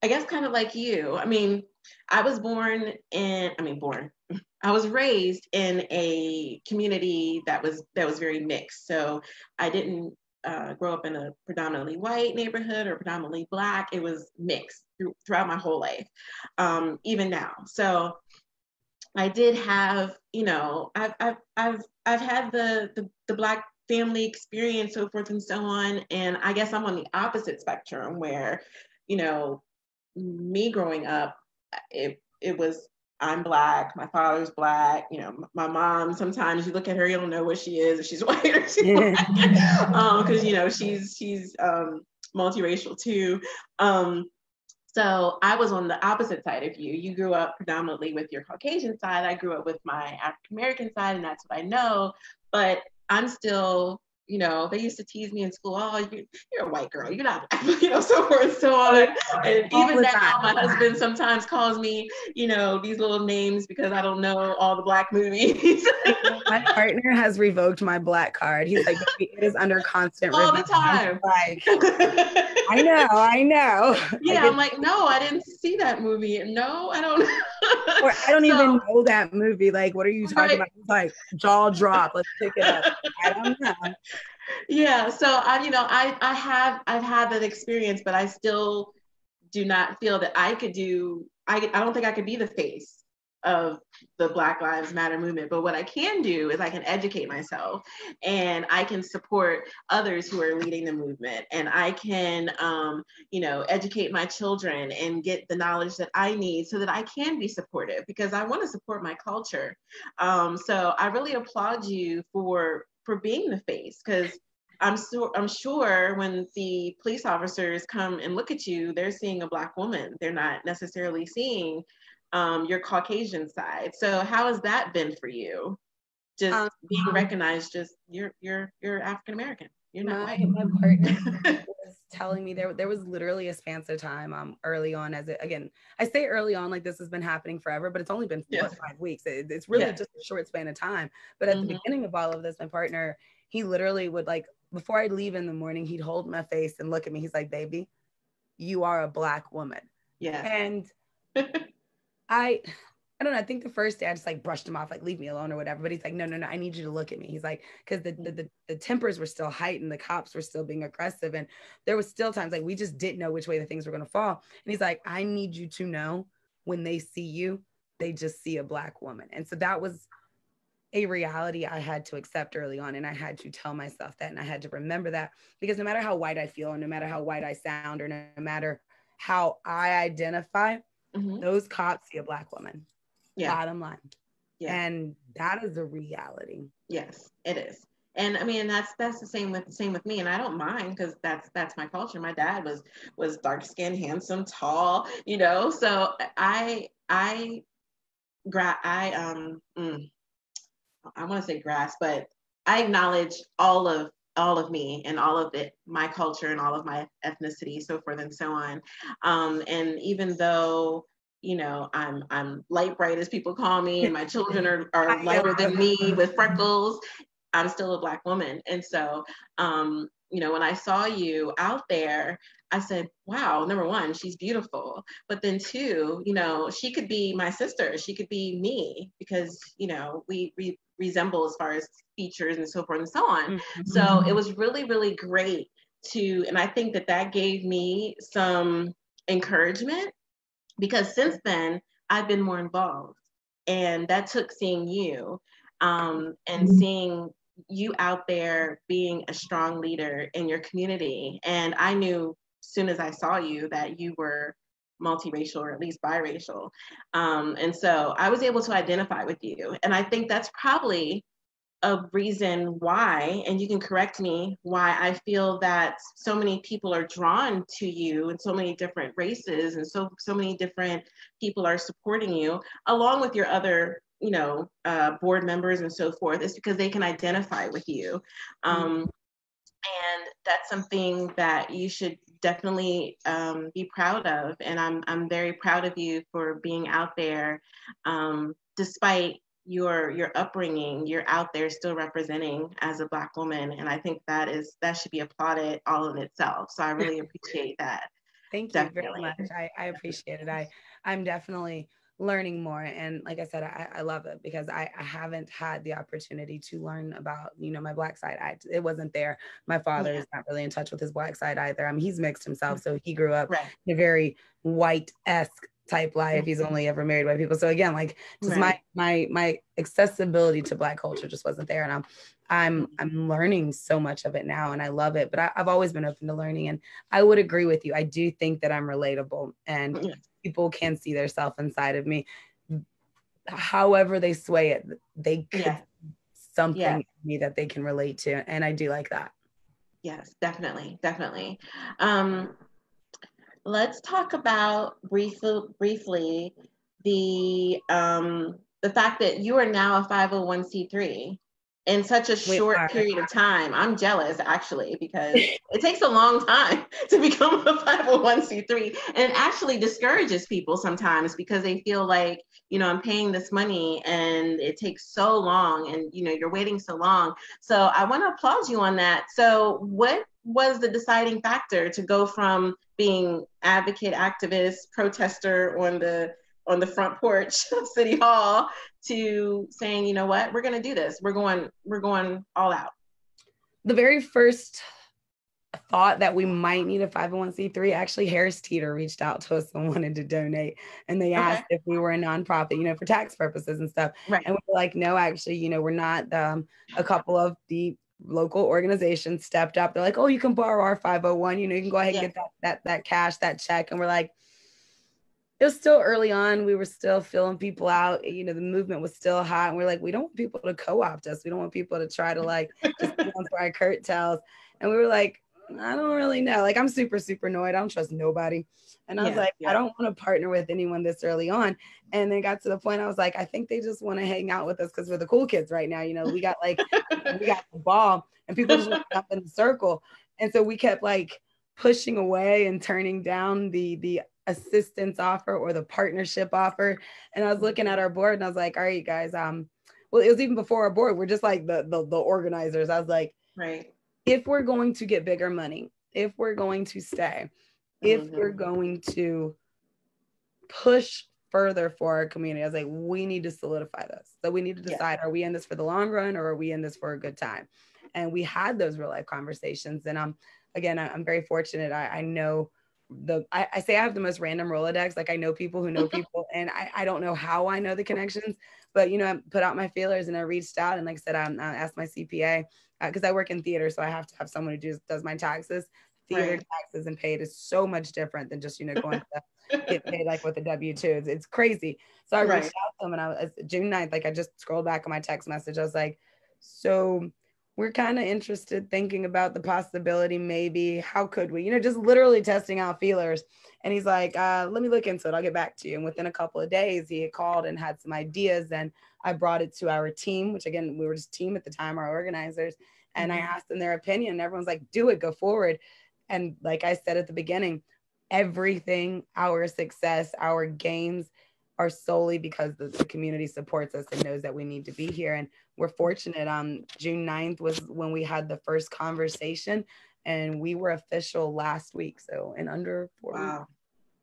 I guess, kind of like you. I mean, I was born in, I mean, born, I was raised in a community that was that was very mixed. So I didn't uh, grow up in a predominantly white neighborhood or predominantly black. It was mixed through, throughout my whole life, um, even now. So I did have, you know, I've I've I've I've had the the, the black family experience, so forth and so on. And I guess I'm on the opposite spectrum where, you know, me growing up, it it was I'm black, my father's black, you know, my mom, sometimes you look at her, you don't know what she is, if she's white or she's black. um, cause you know, she's, she's um, multiracial too. Um, so I was on the opposite side of you. You grew up predominantly with your Caucasian side. I grew up with my African American side, and that's what I know. But I'm still you know, they used to tease me in school, oh, you, are a white girl, you're not, you know, so forth and so on. And even now, my husband sometimes calls me, you know, these little names because I don't know all the black movies. my partner has revoked my black card. He's like, it is under constant all the time. Like, I know, I know. Yeah, I am like, no, I didn't see that movie. No, I don't. or I don't so, even know that movie. Like, what are you talking right. about? like jaw drop. Let's pick it up. I don't know yeah so i you know i i have i've had that experience but i still do not feel that i could do i i don't think i could be the face of the black lives matter movement. But what i can do is i can educate myself and i can support others who are leading the movement. And i can um, you know educate my children and get the knowledge that i need so that i can be supportive because i want to support my culture. Um, so i really applaud you for for being the face because I'm so I'm sure when the police officers come and look at you, they're seeing a black woman. They're not necessarily seeing um, your Caucasian side. So how has that been for you? Just um, being recognized, just you're you're you're African American. You're not my, white. My partner was telling me there there was literally a span of time um early on as it again I say early on like this has been happening forever, but it's only been four or five weeks. It, it's really just a short span of time. But at mm-hmm. the beginning of all of this, my partner he literally would like before I'd leave in the morning, he'd hold my face and look at me. He's like, baby, you are a black woman. Yeah. And I I don't know. I think the first day I just like brushed him off, like leave me alone or whatever. But he's like, no, no, no. I need you to look at me. He's like, because the, the, the the tempers were still heightened, the cops were still being aggressive, and there was still times like we just didn't know which way the things were gonna fall. And he's like, I need you to know when they see you, they just see a black woman. And so that was a reality I had to accept early on. And I had to tell myself that. And I had to remember that because no matter how white I feel, and no matter how white I sound, or no matter how I identify, mm-hmm. those cops see a black woman. Yeah. Bottom line. Yeah. And that is a reality. Yes, it is. And I mean, that's that's the same with same with me, and I don't mind because that's that's my culture. My dad was was dark skinned, handsome, tall, you know. So I I gra- I um mm, I want to say grass, but I acknowledge all of all of me and all of it, my culture and all of my ethnicity, so forth and so on. Um, and even though you know I'm I'm light bright as people call me, and my children are, are lighter than me with freckles, I'm still a black woman. And so um, you know, when I saw you out there, I said, wow, number one, she's beautiful. But then two, you know, she could be my sister. She could be me because, you know, we, we resemble as far as features and so forth and so on. Mm-hmm. So it was really, really great to, and I think that that gave me some encouragement because since then I've been more involved. And that took seeing you um, and mm-hmm. seeing you out there being a strong leader in your community. And I knew soon as I saw you that you were multiracial or at least biracial. Um, and so I was able to identify with you. And I think that's probably a reason why, and you can correct me, why I feel that so many people are drawn to you and so many different races and so so many different people are supporting you, along with your other you know uh, board members and so forth is because they can identify with you mm-hmm. um, and that's something that you should definitely um, be proud of and I'm, I'm very proud of you for being out there um, despite your your upbringing you're out there still representing as a black woman and i think that is that should be applauded all in itself so i really appreciate that. Thank you very much. I, I appreciate it. I i'm definitely learning more and like i said i, I love it because I, I haven't had the opportunity to learn about you know my black side. I, it wasn't there. My father yeah. is not really in touch with his black side either. I mean he's mixed himself mm. so he grew up right. in a very white-esque type life. He's mm-hmm. only ever married white people. So again like just right. my my my accessibility to black culture just wasn't there and i'm i'm mm-hmm. i'm learning so much of it now and i love it but I, have always been open to learning and i would agree with you. I do think that i'm relatable and people can see their self inside of me. However, they sway it, they yeah. something yeah. me that they can relate to. And I do like that. Yes, definitely. Definitely. Um, let's talk about briefly briefly the um, the fact that you are now a 501c3 in such a short period of time. I'm jealous actually because it takes a long time to become a 501c3 and it actually discourages people sometimes because they feel like, you know, I'm paying this money and it takes so long and you know, you're waiting so long. So I want to applaud you on that. So what was the deciding factor to go from being advocate, activist, protester on the on the front porch of City Hall to saying, you know what, we're going to do this. We're going, we're going all out. The very first thought that we might need a 501c3 actually harris teeter reached out to us and wanted to donate and they asked okay. if we were a nonprofit you know for tax purposes and stuff right. and we are like no actually you know we're not um, a couple of the local organizations stepped up they're like oh you can borrow our 501 you know you can go ahead and get that that that cash that check and we're like it was still early on. We were still filling people out. You know, the movement was still hot. And we're like, we don't want people to co-opt us. We don't want people to try to like just be on our curtails. And we were like, I don't really know. Like I'm super, super annoyed. I don't trust nobody. And I was like, yeah. I don't want to partner with anyone this early on. And then got to the point I was like, I think they just want to hang out with us because we're the cool kids right now. You know, we got like we got the ball and people just went up in the circle. And so we kept like pushing away and turning down the the assistance offer or the partnership offer. And I was looking at our board and I was like, all right, guys, um, well, it was even before our board. We're just like the, the, the organizers. I was like, right. If we're going to get bigger money, if we're going to stay, if mm-hmm. we're going to push further for our community, I was like, we need to solidify this. So we need to decide, yeah. are we in this for the long run or are we in this for a good time? And we had those real life conversations. And um, again, I'm very fortunate. I, I know the I, I, say I have the most random Rolodex. Like I know people who know people, and I, I don't know how I know the connections, but you know, I put out my feelers and I reached out and like I said, I, I asked my CPA because uh, I work in theater, so I have to have someone who just does my taxes. Theater right. taxes and paid is so much different than just you know going to get paid like with a W two. It's, it's crazy. So I right. reached out to them and I was June 9th, like I just scrolled back on my text message. I was like, so we're kind of interested thinking about the possibility maybe how could we you know just literally testing out feelers. And he's like uh, let me look into it i'll get back to you. And within a couple of days he had called and had some ideas and i brought it to our team which again we were just team at the time our organizers and mm-hmm. i asked them their opinion and everyone's like do it go forward. And like i said at the beginning everything our success our gains are solely because the, the, community supports us and knows that we need to be here. And we're fortunate. Um, June 9th was when we had the first conversation, and we were official last week. So in under four wow. weeks.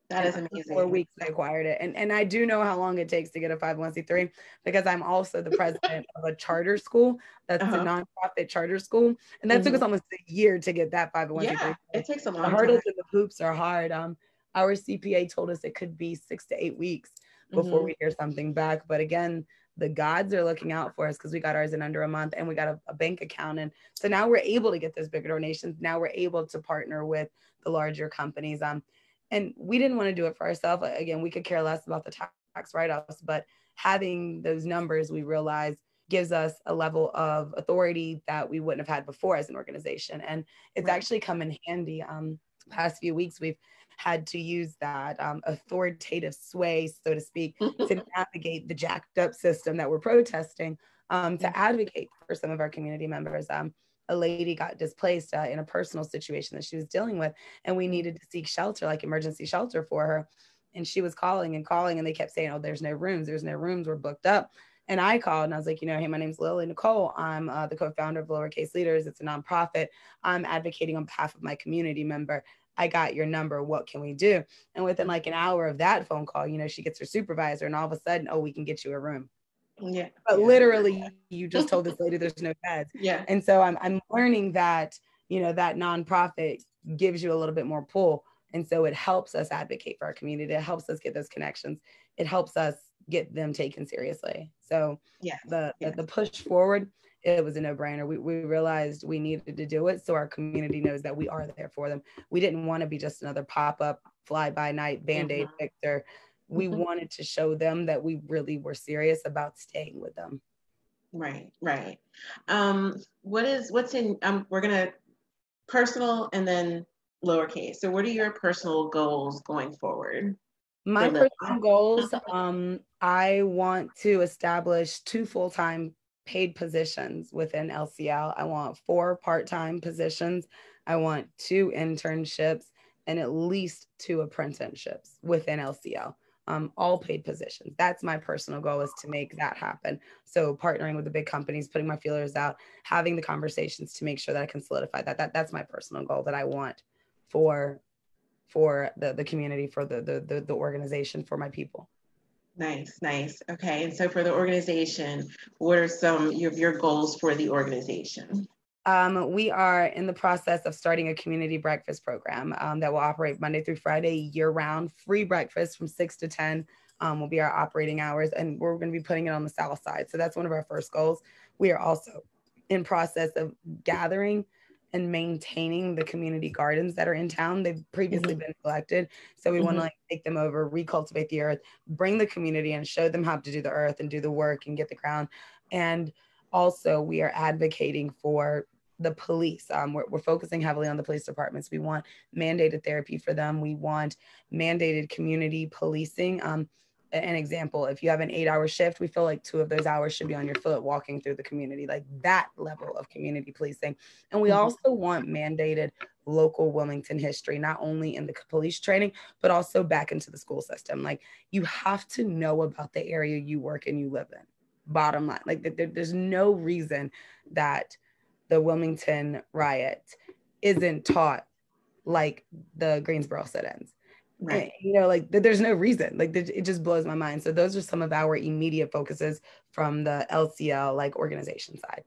That is amazing. Four weeks I acquired it. And and I do know how long it takes to get a 501c3 because I'm also the president of a charter school. That's uh-huh. a nonprofit charter school. And that mm-hmm. took us almost a year to get that 501c3. Yeah, it takes a long the hurdles and the hoops are hard. Um, our CPA told us it could be six to eight weeks before mm-hmm. we hear something back. But again, the gods are looking out for us because we got ours in under a month and we got a, a, bank account. And so now we're able to get those bigger donations. Now we're able to partner with the larger companies. Um, and we didn't want to do it for ourselves. Again, we could care less about the tax write-offs, but having those numbers, we realize gives us a level of authority that we wouldn't have had before as an organization. And it's right. actually come in handy. Um, past few weeks, we've had to use that um, authoritative sway, so to speak, to navigate the jacked up system that we're protesting um, to advocate for some of our community members. Um, a lady got displaced uh, in a personal situation that she was dealing with, and we needed to seek shelter, like emergency shelter for her. And she was calling and calling, and they kept saying, Oh, there's no rooms, there's no rooms, we're booked up. And I called and I was like, you know, hey, my name's Lily Nicole. I'm uh, the co-founder of Lowercase Leaders. It's a nonprofit. I'm advocating on behalf of my community member. I got your number. What can we do? And within like an hour of that phone call, you know, she gets her supervisor, and all of a sudden, oh, we can get you a room. Yeah. But literally, you just told this lady there's no beds. Yeah. And so I'm I'm learning that you know that nonprofit gives you a little bit more pull, and so it helps us advocate for our community. It helps us get those connections. It helps us get them taken seriously. So yeah, the the, the push forward it was a no-brainer. We, we realized we needed to do it so our community knows that we are there for them. We didn't want to be just another pop-up fly-by-night band-aid mm-hmm. fixer. We mm-hmm. wanted to show them that we really were serious about staying with them. Right, right. Um, what is what's in um we're gonna personal and then lowercase. So what are your personal goals going forward? My personal goals, um, I want to establish two full-time paid positions within LCL. I want four part time positions. I want two internships and at least two apprenticeships within LCL. Um, all paid positions. That's my personal goal is to make that happen. So partnering with the big companies, putting my feelers out, having the conversations to make sure that I can solidify that. That that's my personal goal that I want for for the the community, for the the the, the organization, for my people. Nice, nice. Okay. And so for the organization, what are some of your goals for the organization? Um, we are in the process of starting a community breakfast program um, that will operate Monday through Friday year round. Free breakfast from 6 to 10 um, will be our operating hours, and we're going to be putting it on the south side. So that's one of our first goals. We are also in process of gathering and maintaining the community gardens that are in town. They've previously mm-hmm. been collected. So we mm-hmm. want to like take them over, recultivate the earth, bring the community and show them how to do the earth and do the work and get the ground. And also we are advocating for the police. Um, we're, we're focusing heavily on the police departments. We want mandated therapy for them. We want mandated community policing. Um, an example if you have an eight hour shift we feel like two of those hours should be on your foot walking through the community like that level of community policing. And we mm-hmm. also want mandated local wilmington history not only in the police training but also back into the school system. Like you have to know about the area you work and you live in bottom line. Like there, there's no reason that the wilmington riot isn't taught like the greensboro sit-ins Right. you know, like there's no reason. Like it just blows my mind. So those are some of our immediate focuses from the LCL like organization side.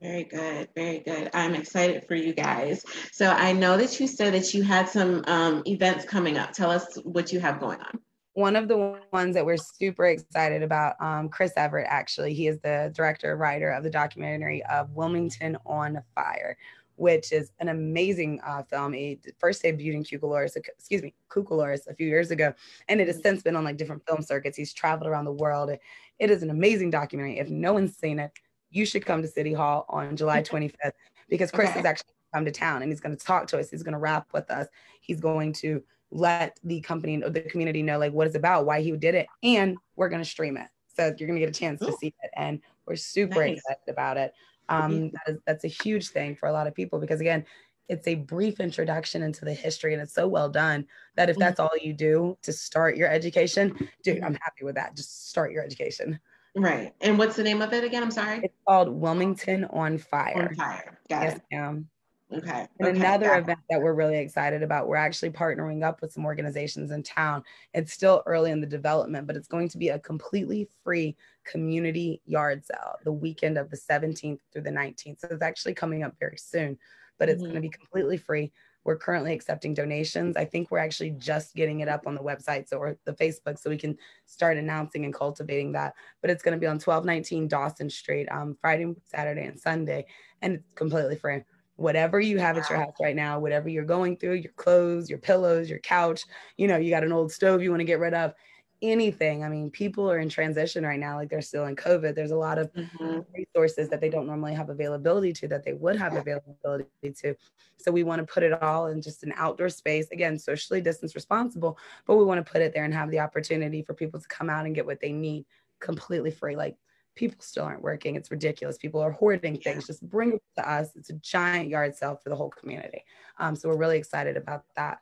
Very good, very good. I'm excited for you guys. So I know that you said that you had some um, events coming up. Tell us what you have going on. One of the ones that we're super excited about, um, Chris Everett, actually, he is the director, writer of the documentary of Wilmington on Fire, which is an amazing uh, film. It first debuted in Cucalorus, excuse me, Cucalorus a few years ago, and it has mm-hmm. since been on like different film circuits. He's traveled around the world. It is an amazing documentary. If no one's seen it, you should come to City Hall on July 25th because Chris okay. is actually come to town and he's going to talk to us. He's going to rap with us. He's going to let the company or the community know like what it's about, why he did it, and we're going to stream it. So you're going to get a chance Ooh. to see it, and we're super nice. excited about it. Mm-hmm. Um, that is, that's a huge thing for a lot of people because again, it's a brief introduction into the history and it's so well done that if mm-hmm. that's all you do to start your education, dude, I'm mm-hmm. happy with that. Just start your education. Right. And what's the name of it again? I'm sorry. It's called Wilmington on Fire. On Fire. Got yes, it. Ma'am. Okay. And okay. another event that we're really excited about, we're actually partnering up with some organizations in town. It's still early in the development, but it's going to be a completely free community yard sale the weekend of the 17th through the 19th. So it's actually coming up very soon, but it's mm-hmm. going to be completely free. We're currently accepting donations. I think we're actually just getting it up on the website so or the Facebook so we can start announcing and cultivating that. But it's going to be on 1219 Dawson Street um, Friday, Saturday, and Sunday, and it's completely free whatever you have at your house right now, whatever you're going through, your clothes, your pillows, your couch, you know, you got an old stove you want to get rid of, anything. I mean, people are in transition right now, like they're still in COVID. There's a lot of mm-hmm. resources that they don't normally have availability to that they would have availability to. So we want to put it all in just an outdoor space, again, socially distance responsible, but we want to put it there and have the opportunity for people to come out and get what they need completely free. Like people still aren't working. It's ridiculous. People are hoarding things. Just bring it to us. It's a giant yard sale for the whole community. Um, so we're really excited about that.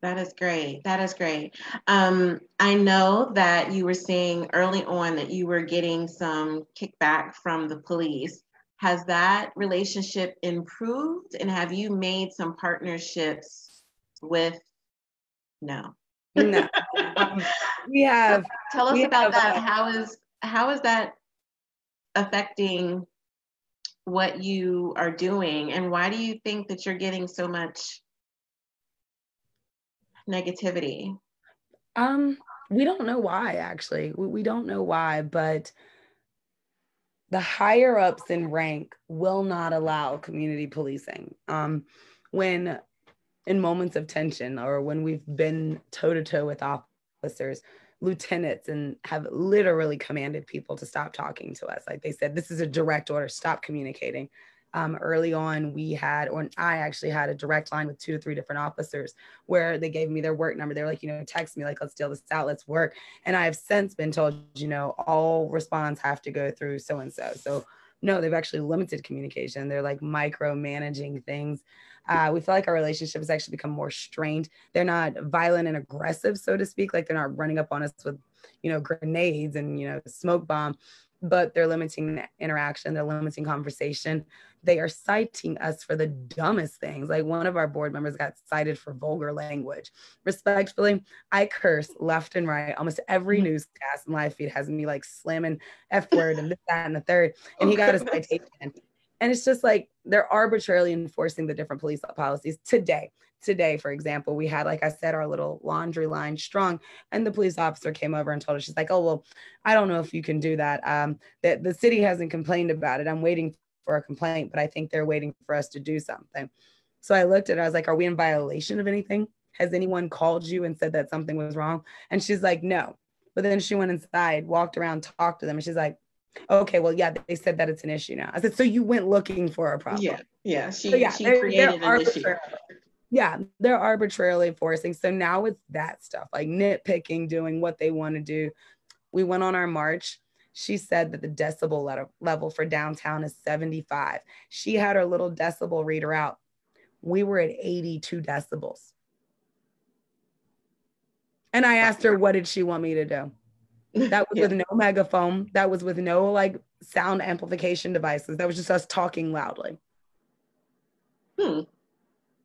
That is great. That is great. Um, I know that you were saying early on that you were getting some kickback from the police. Has that relationship improved and have you made some partnerships with no? No. We have tell us about that. How is how is that affecting what you are doing and why do you think that you're getting so much negativity? Um, we don't know why actually. We, we don't know why, but the higher ups in rank will not allow community policing. Um, when in moments of tension or when we've been toe to toe with officers, lieutenants, and have literally commanded people to stop talking to us. Like they said, this is a direct order, stop communicating. Um, early on we had or i actually had a direct line with two to three different officers where they gave me their work number. They're like you know text me like let's deal this out. Let's work. And i have since been told you know all response have to go through so and so so no they've actually limited communication. They're like micromanaging things uh, we feel like our relationship has actually become more strained they're not violent and aggressive so to speak like they're not running up on us with you know grenades and you know smoke bomb but they're limiting interaction, they're limiting conversation. They are citing us for the dumbest things. Like one of our board members got cited for vulgar language. Respectfully, I curse left and right. Almost every mm-hmm. newscast and live feed has me like slamming F word and this, that, and the third. And he got a citation. And it's just like they're arbitrarily enforcing the different police policies today today, for example, we had, like I said, our little laundry line strong, and the police officer came over and told us, she's like, "Oh well, I don't know if you can do that. Um, that the city hasn't complained about it. I'm waiting for a complaint, but I think they're waiting for us to do something." So I looked at her. I was like, "Are we in violation of anything? Has anyone called you and said that something was wrong?" And she's like, "No." But then she went inside, walked around, talked to them, and she's like, okay, well, yeah, they said that it's an issue now. I said, so you went looking for a problem. Yeah, yeah. She, so yeah, she created an issue yeah, they're arbitrarily forcing. So now it's that stuff like nitpicking, doing what they want to do. We went on our march. She said that the decibel level for downtown is 75. She had her little decibel reader out. We were at 82 decibels. And I asked her, what did she want me to do? That was yeah. with no megaphone. That was with no like sound amplification devices. That was just us talking loudly. Hmm.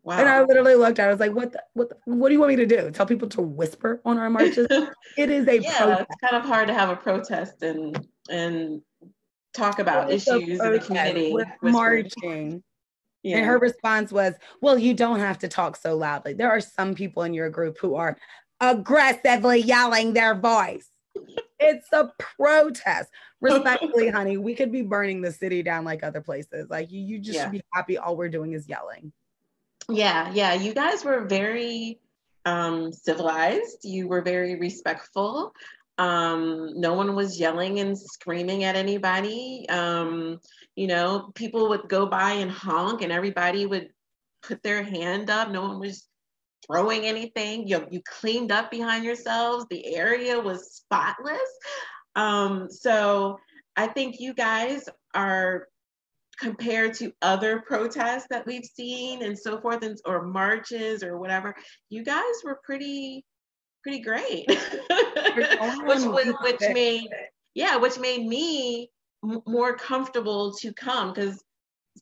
Wow. And I literally looked at it, I was like, what the, what the, what do you want me to do? Tell people to whisper on our marches? it is a yeah, protest. it's kind of hard to have a protest and and talk about issues in the community. With marching. Yeah. And her response was, Well, you don't have to talk so loudly. There are some people in your group who are aggressively yelling their voice. It's a protest. Respectfully, honey, we could be burning the city down like other places. Like you, you just yeah. should be happy all we're doing is yelling. Yeah, yeah. You guys were very um, civilized. You were very respectful. Um, no one was yelling and screaming at anybody. Um, you know, people would go by and honk, and everybody would put their hand up. No one was throwing anything. You you cleaned up behind yourselves. The area was spotless. Um, so I think you guys are compared to other protests that we've seen and so forth and or marches or whatever you guys were pretty pretty great which was which made yeah which made me m- more comfortable to come because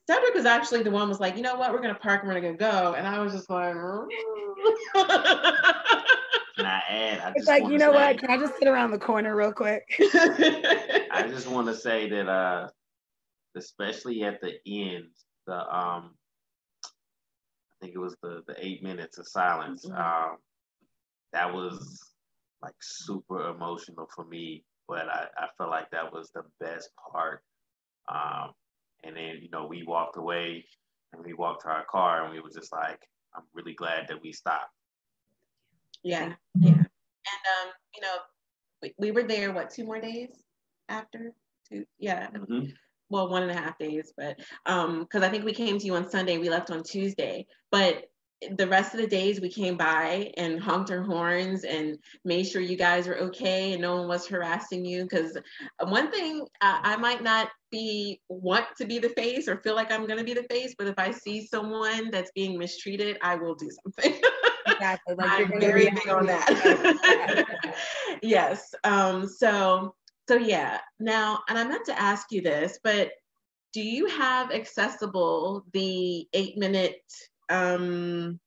Cedric was actually the one was like, you know what, we're gonna park and we're gonna go, and I was just like, can I add? I it's like, you know say, what? Can I just sit around the corner real quick? I just want to say that uh, especially at the end, the um, I think it was the the eight minutes of silence. Mm-hmm. Um, that was like super emotional for me, but I, I felt like that was the best part. Um, and then you know we walked away and we walked to our car and we were just like, I'm really glad that we stopped. Yeah, yeah, and um, you know, we, we were there what two more days after? Two, yeah. Mm-hmm. Well one and a half days but um because i think we came to you on sunday we left on tuesday. But the rest of the days we came by and honked our horns and made sure you guys were okay and no one was harassing you because one thing uh, i might not be want to be the face or feel like i'm going to be the face but if i see someone that's being mistreated i will do something exactly. Like I'm very big on that. yes. Um, so so yeah. Now, and I meant to ask you this, but do you have accessible the eight minute um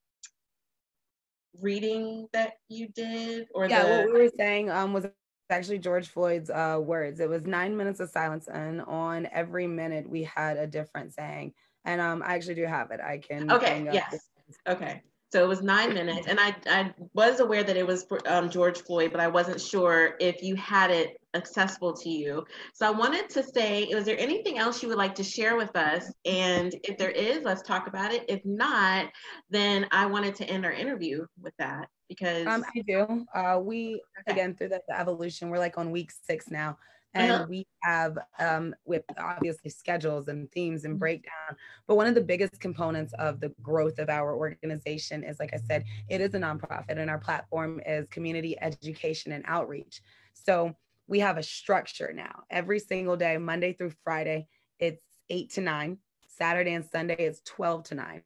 reading that you did or yeah the... what we were saying um was actually George Floyd's uh, words. It was nine minutes of silence, and on every minute we had a different saying. And um, I actually do have it. I can. Okay. Yes. Okay. So it was nine minutes, and I, I was aware that it was um, George Floyd, but I wasn't sure if you had it accessible to you. So I wanted to say, was there anything else you would like to share with us? And if there is, let's talk about it. If not, then I wanted to end our interview with that because um, I do. Uh, we okay. again through the, the evolution, we're like on week six now and uh-huh. we have um, with obviously schedules and themes and mm-hmm. breakdown but one of the biggest components of the growth of our organization is like i said it is a nonprofit and our platform is community education and outreach. So we have a structure now. Every single day monday through friday it's 8 to 9 saturday and sunday it's 12 to 9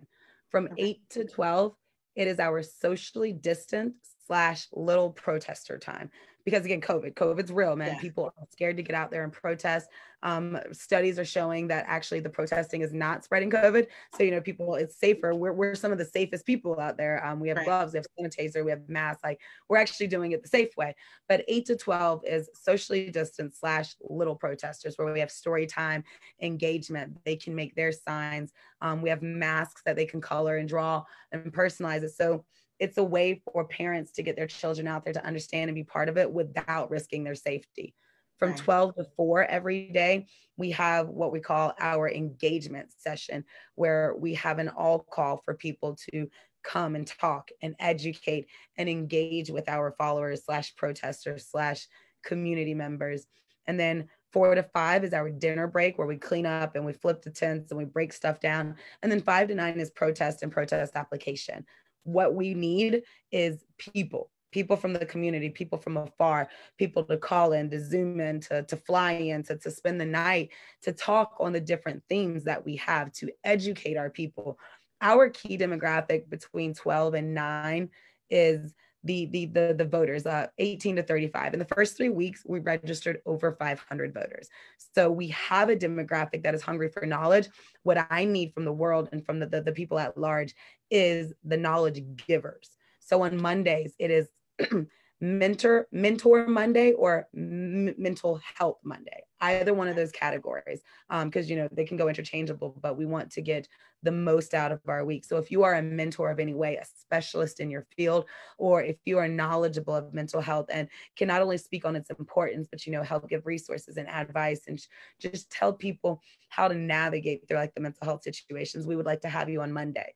from 8 to 12 it is our socially distant slash little protester time because again, COVID, COVID's real, man. Yeah. People are scared to get out there and protest. Um, studies are showing that actually the protesting is not spreading COVID. So, you know, people, it's safer. We're, we're some of the safest people out there. Um, we have right. gloves, we have sanitizer, we have masks. Like we're actually doing it the safe way. But eight to 12 is socially distant slash little protesters where we have story time, engagement. They can make their signs. Um, we have masks that they can color and draw and personalize it. So, it's a way for parents to get their children out there to understand and be part of it without risking their safety. From right. 12 to 4 every day, we have what we call our engagement session, where we have an all call for people to come and talk and educate and engage with our followers slash protesters slash community members. And then four to five is our dinner break where we clean up and we flip the tents and we break stuff down. And then five to nine is protest and protest application what we need is people people from the community, people from afar, people to call in, to zoom in, to, to fly in, to, to spend the night, to talk on the different themes that we have, to educate our people. Our key demographic between 12 and 9 is the the the, the voters uh 18 to 35 in the first three weeks we registered over 500 voters. So we have a demographic that is hungry for knowledge. What i need from the world and from the, the, the people at large is the knowledge givers. So on mondays it is mentor mentor monday or m- mental health monday either one of those categories because um, you know they can go interchangeable but we want to get the most out of our week. So if you are a mentor of any way a specialist in your field or if you are knowledgeable of mental health and can not only speak on its importance but you know help give resources and advice and just tell people how to navigate through like the mental health situations we would like to have you on monday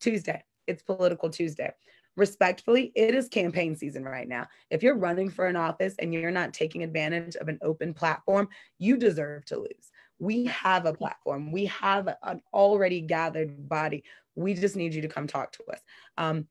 tuesday it's political tuesday respectfully, it is campaign season right now. If you're running for an office and you're not taking advantage of an open platform, you deserve to lose. We have a platform, we have an already gathered body. We just need you to come talk to us. Um,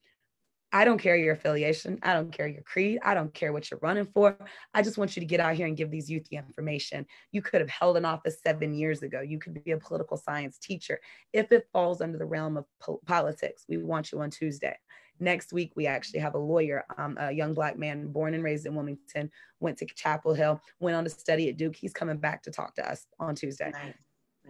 I don't care your affiliation. I don't care your creed. I don't care what you're running for. I just want you to get out here and give these youth the information. You could have held an office seven years ago. You could be a political science teacher. If it falls under the realm of po- politics, we want you on Tuesday. Next week, we actually have a lawyer, um, a young Black man born and raised in Wilmington, went to Chapel Hill, went on to study at Duke. He's coming back to talk to us on Tuesday. Nice.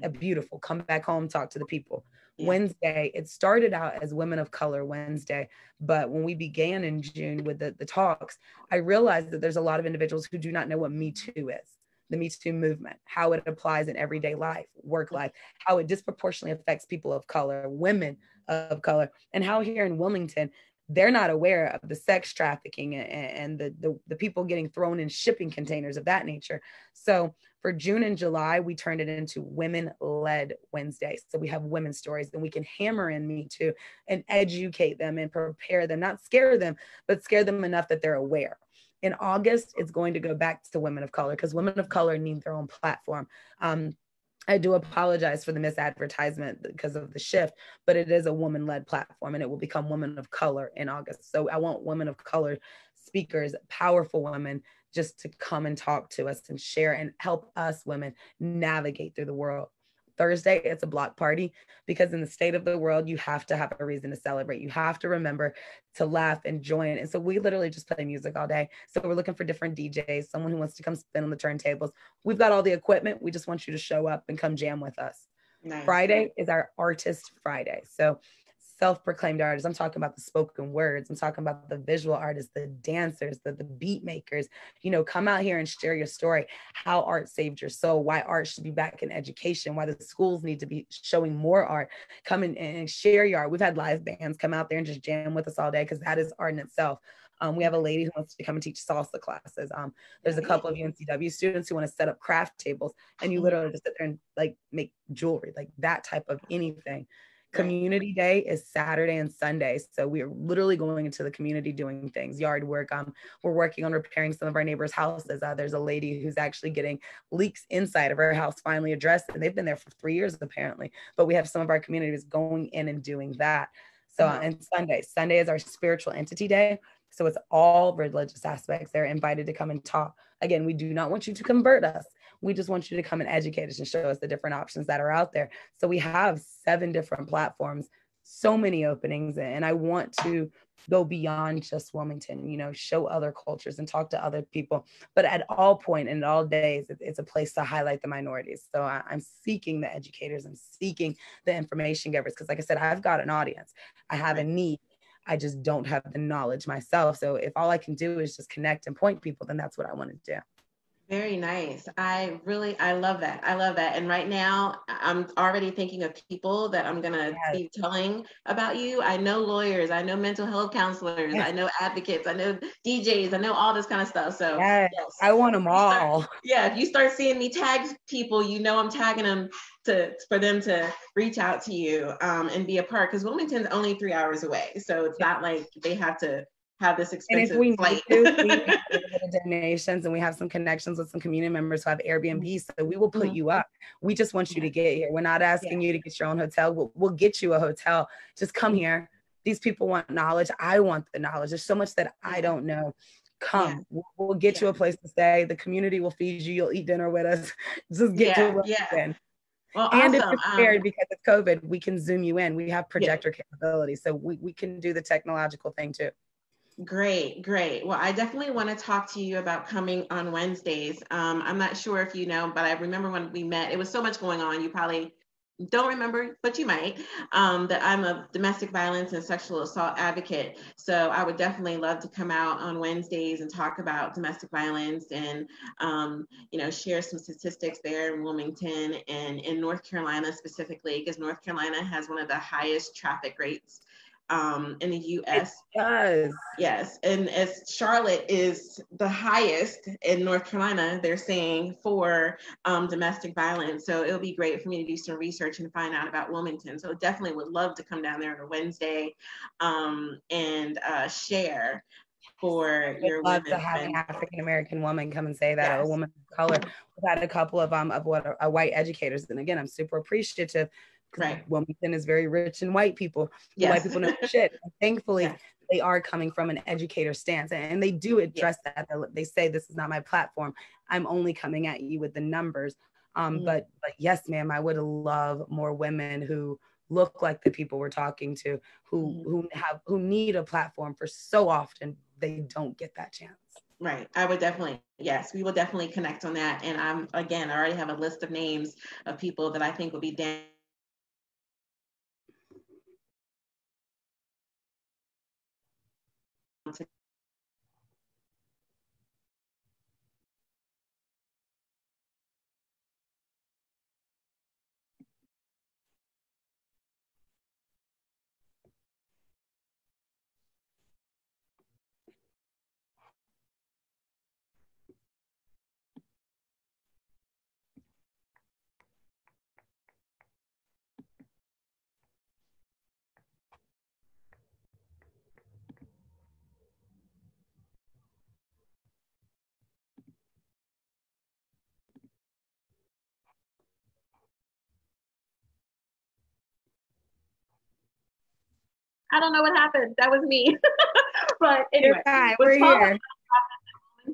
A beautiful, come back home, talk to the people. Yeah. Wednesday, it started out as Women of Color Wednesday, but when we began in June with the, the talks, I realized that there's a lot of individuals who do not know what Me Too is the Me Too movement, how it applies in everyday life, work mm. life, how it disproportionately affects people of color, women of color, and how here in Wilmington, they're not aware of the sex trafficking and, and the, the, the people getting thrown in shipping containers of that nature. So for June and July, we turned it into women led Wednesday. So we have women's stories and we can hammer in Me Too and educate them and prepare them, not scare them, but scare them enough that they're aware in August, it's going to go back to women of color because women of color need their own platform. Um, I do apologize for the misadvertisement because of the shift, but it is a woman led platform and it will become women of color in August. So I want women of color speakers, powerful women, just to come and talk to us and share and help us women navigate through the world. Thursday, it's a block party because in the state of the world, you have to have a reason to celebrate. You have to remember to laugh and join. And so we literally just play music all day. So we're looking for different DJs, someone who wants to come spin on the turntables. We've got all the equipment. We just want you to show up and come jam with us. Nice. Friday is our artist Friday. So self-proclaimed artists. I'm talking about the spoken words. I'm talking about the visual artists, the dancers, the, the beat makers. You know, come out here and share your story, how art saved your soul, why art should be back in education, why the schools need to be showing more art. Come in and share your art. We've had live bands come out there and just jam with us all day because that is art in itself. Um, we have a lady who wants to come and teach salsa classes. Um, there's a couple of UNCW students who want to set up craft tables, and you literally just sit there and like make jewelry, like that type of anything. Community day is Saturday and Sunday. So we're literally going into the community doing things, yard work. Um, we're working on repairing some of our neighbors' houses. Uh, there's a lady who's actually getting leaks inside of her house finally addressed, and they've been there for three years apparently. But we have some of our communities going in and doing that. So uh, and Sunday, Sunday is our spiritual entity day. So it's all religious aspects. They're invited to come and talk. Again, we do not want you to convert us. We just want you to come and educate us and show us the different options that are out there. So we have seven different platforms, so many openings, and I want to go beyond just Wilmington, you know, show other cultures and talk to other people. But at all point and at all days, it's a place to highlight the minorities. So I, am seeking the educators, I'm seeking the information givers, because like I said, I've got an audience, I have a need. I just don't have the knowledge myself. So if all I can do is just connect and point people, then that's what I want to do. Very nice. I really, I love that. I love that. And right now, I'm already thinking of people that I'm going to yes. be telling about you. I know lawyers, I know mental health counselors, yes. I know advocates, I know DJs, I know all this kind of stuff. So, yes. I want them all. Start, yeah, if you start seeing me tag people, you know I'm tagging them to for them to reach out to you um, and be a part because Wilmington's only three hours away. So it's not like they have to have this expensive and if we flight. Need to, we donations and we have some connections with some community members who have Airbnb, so we will put mm-hmm. you up. We just want you to get here. We're not asking yeah. you to get your own hotel. We'll, we'll get you a hotel. Just come mm-hmm. here. These people want knowledge. I want the knowledge. There's so much that I don't know. Come, yeah. we'll, we'll, get yeah. you a place to stay. The community will feed you. You'll eat dinner with us. Just get yeah, to. Yeah. Well, and awesome. if you're scared um, because it's COVID, we can zoom you in. We have projector capability, so we, we can do the technological thing too. Great, great. Well, I definitely want to talk to you about coming on Wednesdays. Um, I'm not sure if you know, but I remember when we met, it was so much going on. You probably don't remember, but you might, um, that I'm a domestic violence and sexual assault advocate. So I would definitely love to come out on Wednesdays and talk about domestic violence and, um, you know, share some statistics there in Wilmington and in North Carolina specifically, because North Carolina has one of the highest traffic rates um, in the U.S. It does. Yes, and as Charlotte is the highest in North Carolina, they're saying for um, domestic violence. So it'll be great for me to do some research and find out about Wilmington. So definitely would love to come down there on a Wednesday um, and uh, share for your love to have an African American woman come and say that yes. a woman of color. We've had a couple of um of what a white educators, and again, I'm super appreciative Right. Wilmington is very rich in white people. Yes. White people know shit. thankfully, yeah. they are coming from an educator stance and they do address that. They say, This is not my platform. I'm only coming at you with the numbers. Um, mm-hmm. but but yes, ma'am, I would love more women who look like the people we're talking to, who mm-hmm. who have who need a platform for so often they don't get that chance. Right. I would definitely, yes, we will definitely connect on that. And I'm again, I already have a list of names of people that I think would be down I don't know what happened. That was me. but anyway, we're here.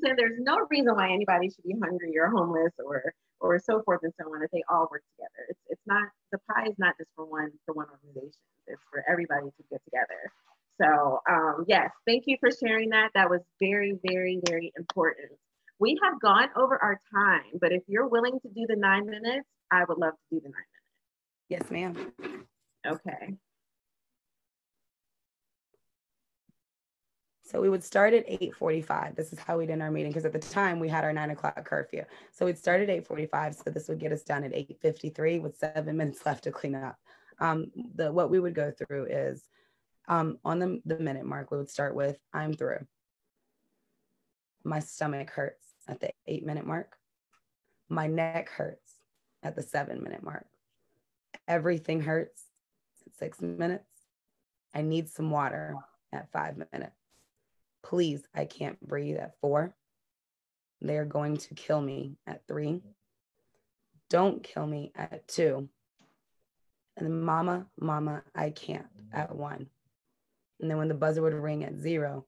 There's no reason why anybody should be hungry or homeless or or so forth and so on, if they all work together. It's, it's not, the pie is not just for one, for one organization. It's for everybody to get together. So um, yes, thank you for sharing that. That was very, very, very important. We have gone over our time, but if you're willing to do the nine minutes, I would love to do the nine minutes. Yes, ma'am. Okay. So we would start at 8:45. This is how we did our meeting because at the time we had our nine o'clock curfew. So we'd start at 8:45. So this would get us done at 8:53 with seven minutes left to clean up. Um, the what we would go through is um, on the, the minute mark, we would start with I'm through. My stomach hurts at the eight minute mark. My neck hurts at the seven minute mark. Everything hurts at six minutes. I need some water at five minutes Please, I can't breathe at four. They're going to kill me at three. Don't kill me at two. And then, mama, mama, I can't at one. And then when the buzzer would ring at zero,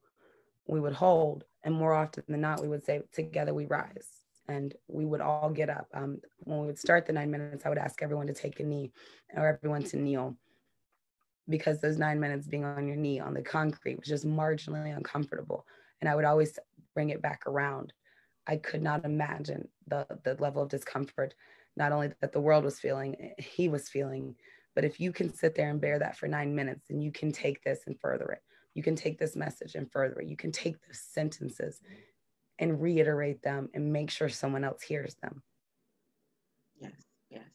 we would hold. And more often than not, we would say, Together we rise. And we would all get up. Um, when we would start the nine minutes, I would ask everyone to take a knee or everyone to kneel because those nine minutes being on your knee on the concrete was just marginally uncomfortable. And I would always bring it back around. I could not imagine the, the level of discomfort, not only that the world was feeling, he was feeling. But if you can sit there and bear that for nine minutes, then you can take this and further it. You can take this message and further it. You can take those sentences and reiterate them and make sure someone else hears them. Yes, yes.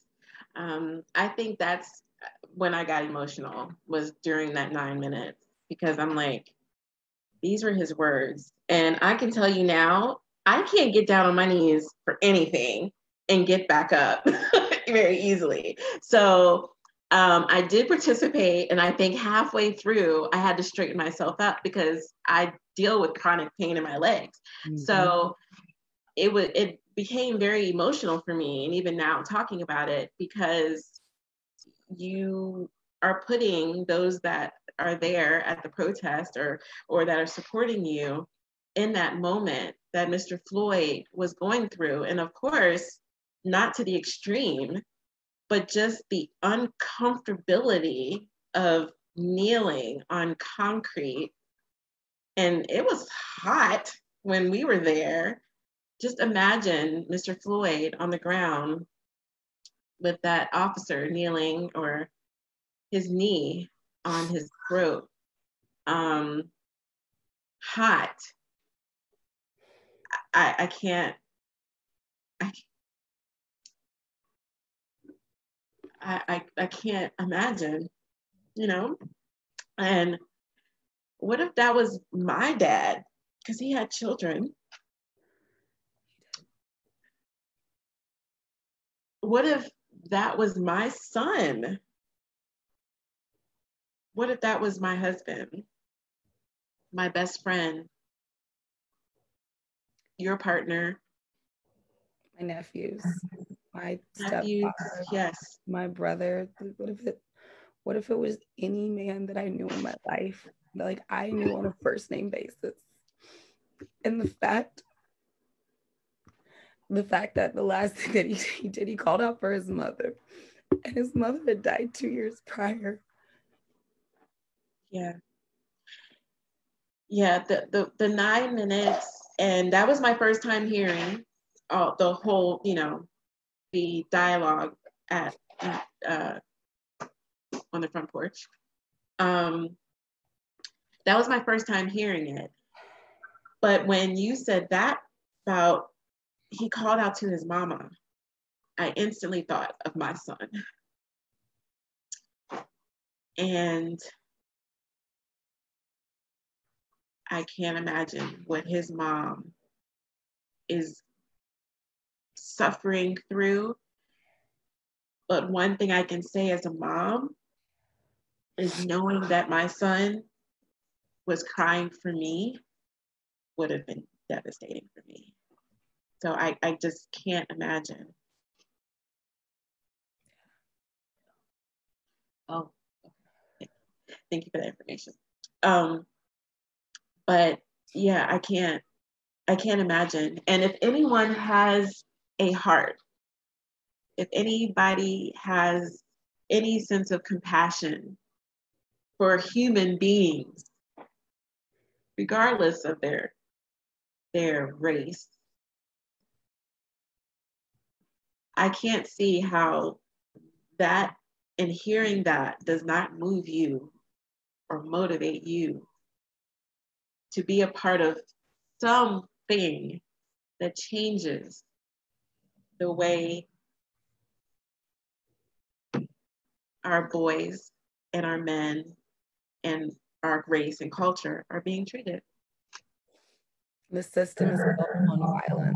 Um, I think that's when I got emotional was during that nine minutes because I'm like, these were his words. And I can tell you now, I can't get down on my knees for anything and get back up very easily. So um, I did participate, and I think halfway through, I had to straighten myself up because I deal with chronic pain in my legs. Mm-hmm. So it was it became very emotional for me, and even now talking about it because you are putting those that are there at the protest or or that are supporting you in that moment that Mr. Floyd was going through and of course not to the extreme but just the uncomfortability of kneeling on concrete and it was hot when we were there just imagine Mr. Floyd on the ground with that officer kneeling or his knee on his throat. Um, hot. I, I can't. I, I, I can't imagine, you know? And what if that was my dad? Because he had children. What if that was my son? What if that was my husband, my best friend, your partner? My nephews, my nephews, yes, my brother. What if it? What if it was any man that I knew in my life, like I knew on a first name basis, and the fact the fact that the last thing that he, he did, he called out for his mother, and his mother had died two years prior. Yeah. Yeah, the, the, the nine minutes, and that was my first time hearing all, the whole, you know, the dialogue at uh, on the front porch. Um, that was my first time hearing it. But when you said that about he called out to his mama, I instantly thought of my son. And I can't imagine what his mom is suffering through. But one thing I can say as a mom is knowing that my son was crying for me would have been devastating for me. So I, I just can't imagine. Oh, thank you for the information. Um, but yeah, I can't, I can't imagine. And if anyone has a heart if anybody has any sense of compassion for human beings, regardless of their their race, I can't see how that and hearing that does not move you or motivate you to be a part of something that changes the way our boys and our men and our race and culture are being treated. The system is built on violence.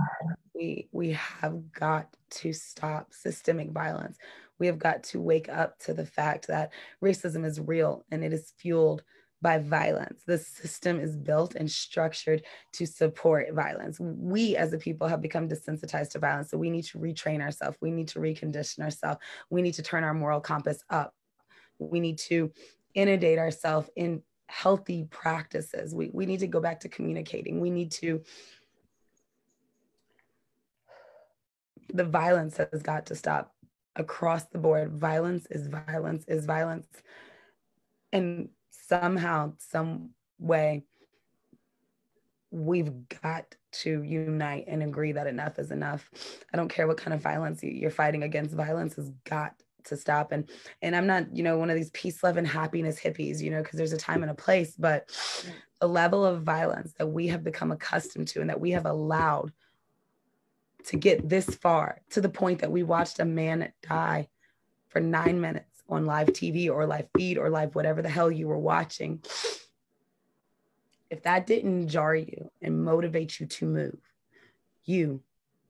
We we have got to stop systemic violence. We have got to wake up to the fact that racism is real and it is fueled by violence. The system is built and structured to support violence. We as a people have become desensitized to violence. So we need to retrain ourselves. We need to recondition ourselves. We need to turn our moral compass up. We need to inundate ourselves in healthy practices. We, we need to go back to communicating. We need to, the violence has got to stop across the board. Violence is violence is violence. And somehow, some way, we've got to unite and agree that enough is enough. I don't care what kind of violence you're fighting against, violence has got to stop. And and I'm not, you know, one of these peace, love, and happiness hippies, you know, because there's a time and a place, but the level of violence that we have become accustomed to and that we have allowed to get this far to the point that we watched a man die for nine minutes on live TV or live feed or live whatever the hell you were watching, if that didn't jar you and motivate you to move, you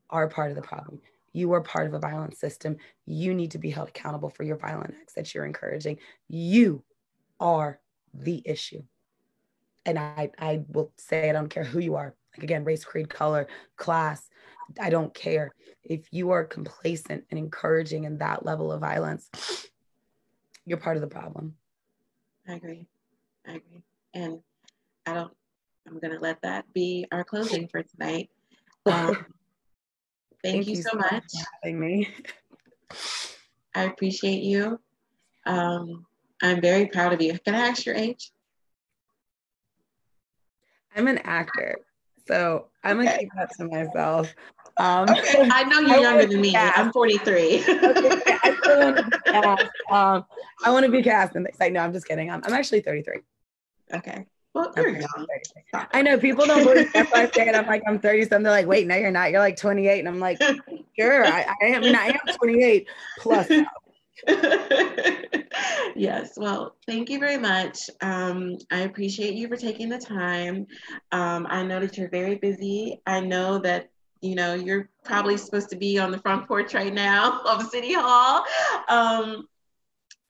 are part of the problem. You are part of a violent system. You need to be held accountable for your violent acts that you're encouraging. You are the issue. And I, I will say, I don't care who you are. Like again, race, creed, color, class, I don't care. If you are complacent and encouraging in that level of violence, you're part of the problem. I agree. I agree. And I don't, I'm going to let that be our closing for tonight. Um, thank, thank, you, so much. For having me. I appreciate you. Um, I'm very proud of you. Can I ask your age? I'm an actor, so I'm gonna keep that to myself. Um, okay. I know you're younger than me. Cast. I'm 43. okay, I want to be cast. Um, I want to be cast in this. Like, no, I'm just kidding. I'm, I'm actually 33. Okay. Well, you're young. I know people don't believe that's why I say it. I'm like, I'm 30 something. They're like, wait, no, you're not. You're like 28. And I'm like, sure, I, I am. I mean, I am 28 plus. yes. Well, thank you very much. Um, I appreciate you for taking the time. Um, I know that you're very busy. I know that you know you're probably supposed to be on the front porch right now of City Hall. Um,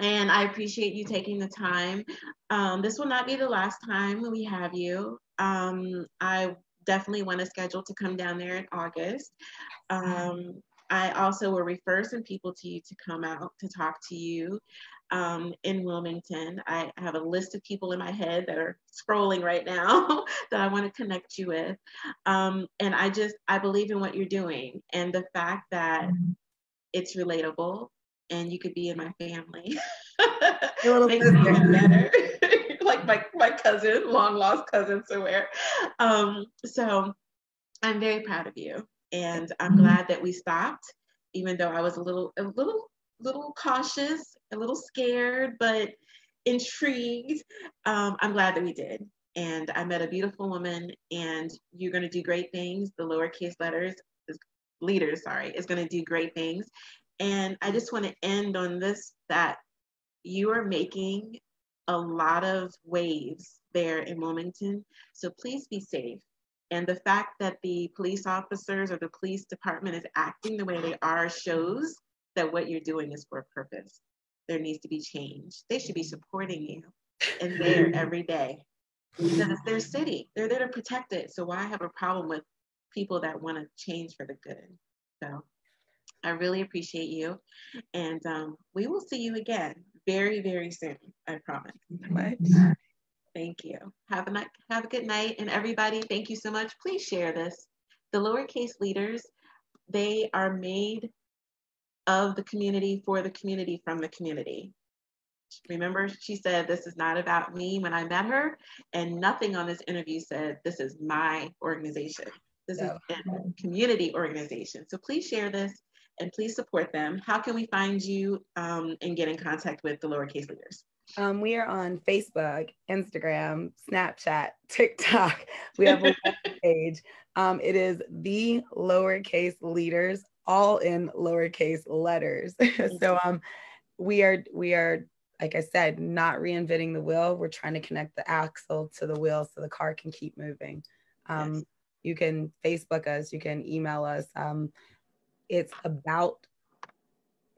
and I appreciate you taking the time. Um, this will not be the last time we have you. Um, I definitely want to schedule to come down there in August. Um, I also will refer some people to you to come out to talk to you um, in Wilmington. I have a list of people in my head that are scrolling right now that I want to connect you with. Um, and I just, I believe in what you're doing and the fact that it's relatable and you could be in my family. Makes me better. like my, my cousin, long lost cousin somewhere. Um, so I'm very proud of you. And I'm glad that we stopped, even though I was a little, a little, little cautious, a little scared, but intrigued. Um, I'm glad that we did. And I met a beautiful woman, and you're going to do great things. The lowercase letters, leaders, sorry, is going to do great things. And I just want to end on this that you are making a lot of waves there in Wilmington. So please be safe. And the fact that the police officers or the police department is acting the way they are shows that what you're doing is for a purpose. There needs to be change. They should be supporting you and there every day because it's their city. They're there to protect it. So why have a problem with people that want to change for the good? So I really appreciate you. And um, we will see you again very, very soon. I promise. Much. Thank you. Have a night, have a good night. And everybody, thank you so much. Please share this. The lowercase leaders, they are made of the community, for the community, from the community. Remember, she said, This is not about me when I met her, and nothing on this interview said, This is my organization. This yeah. is a community organization. So please share this and please support them. How can we find you um, and get in contact with the lowercase leaders? Um, we are on Facebook, Instagram, Snapchat, TikTok. We have a page. Um, it is the lowercase leaders, all in lowercase letters. so um, we are we are like I said, not reinventing the wheel. We're trying to connect the axle to the wheel so the car can keep moving. Um, yes. You can Facebook us, you can email us. Um, it's about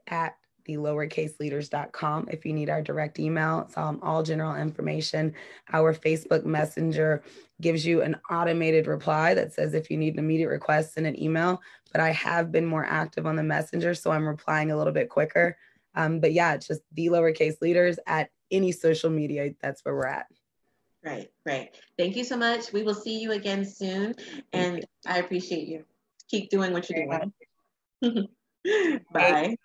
at the lowercase leaders.com if you need our direct email. It's um, all general information. Our Facebook Messenger gives you an automated reply that says if you need an immediate request, send an email. But I have been more active on the Messenger, so I'm replying a little bit quicker. Um, but yeah, it's just the lowercase leaders at any social media. That's where we're at. Right, right. Thank you so much. We will see you again soon. And I appreciate you. Keep doing what you're doing. Bye.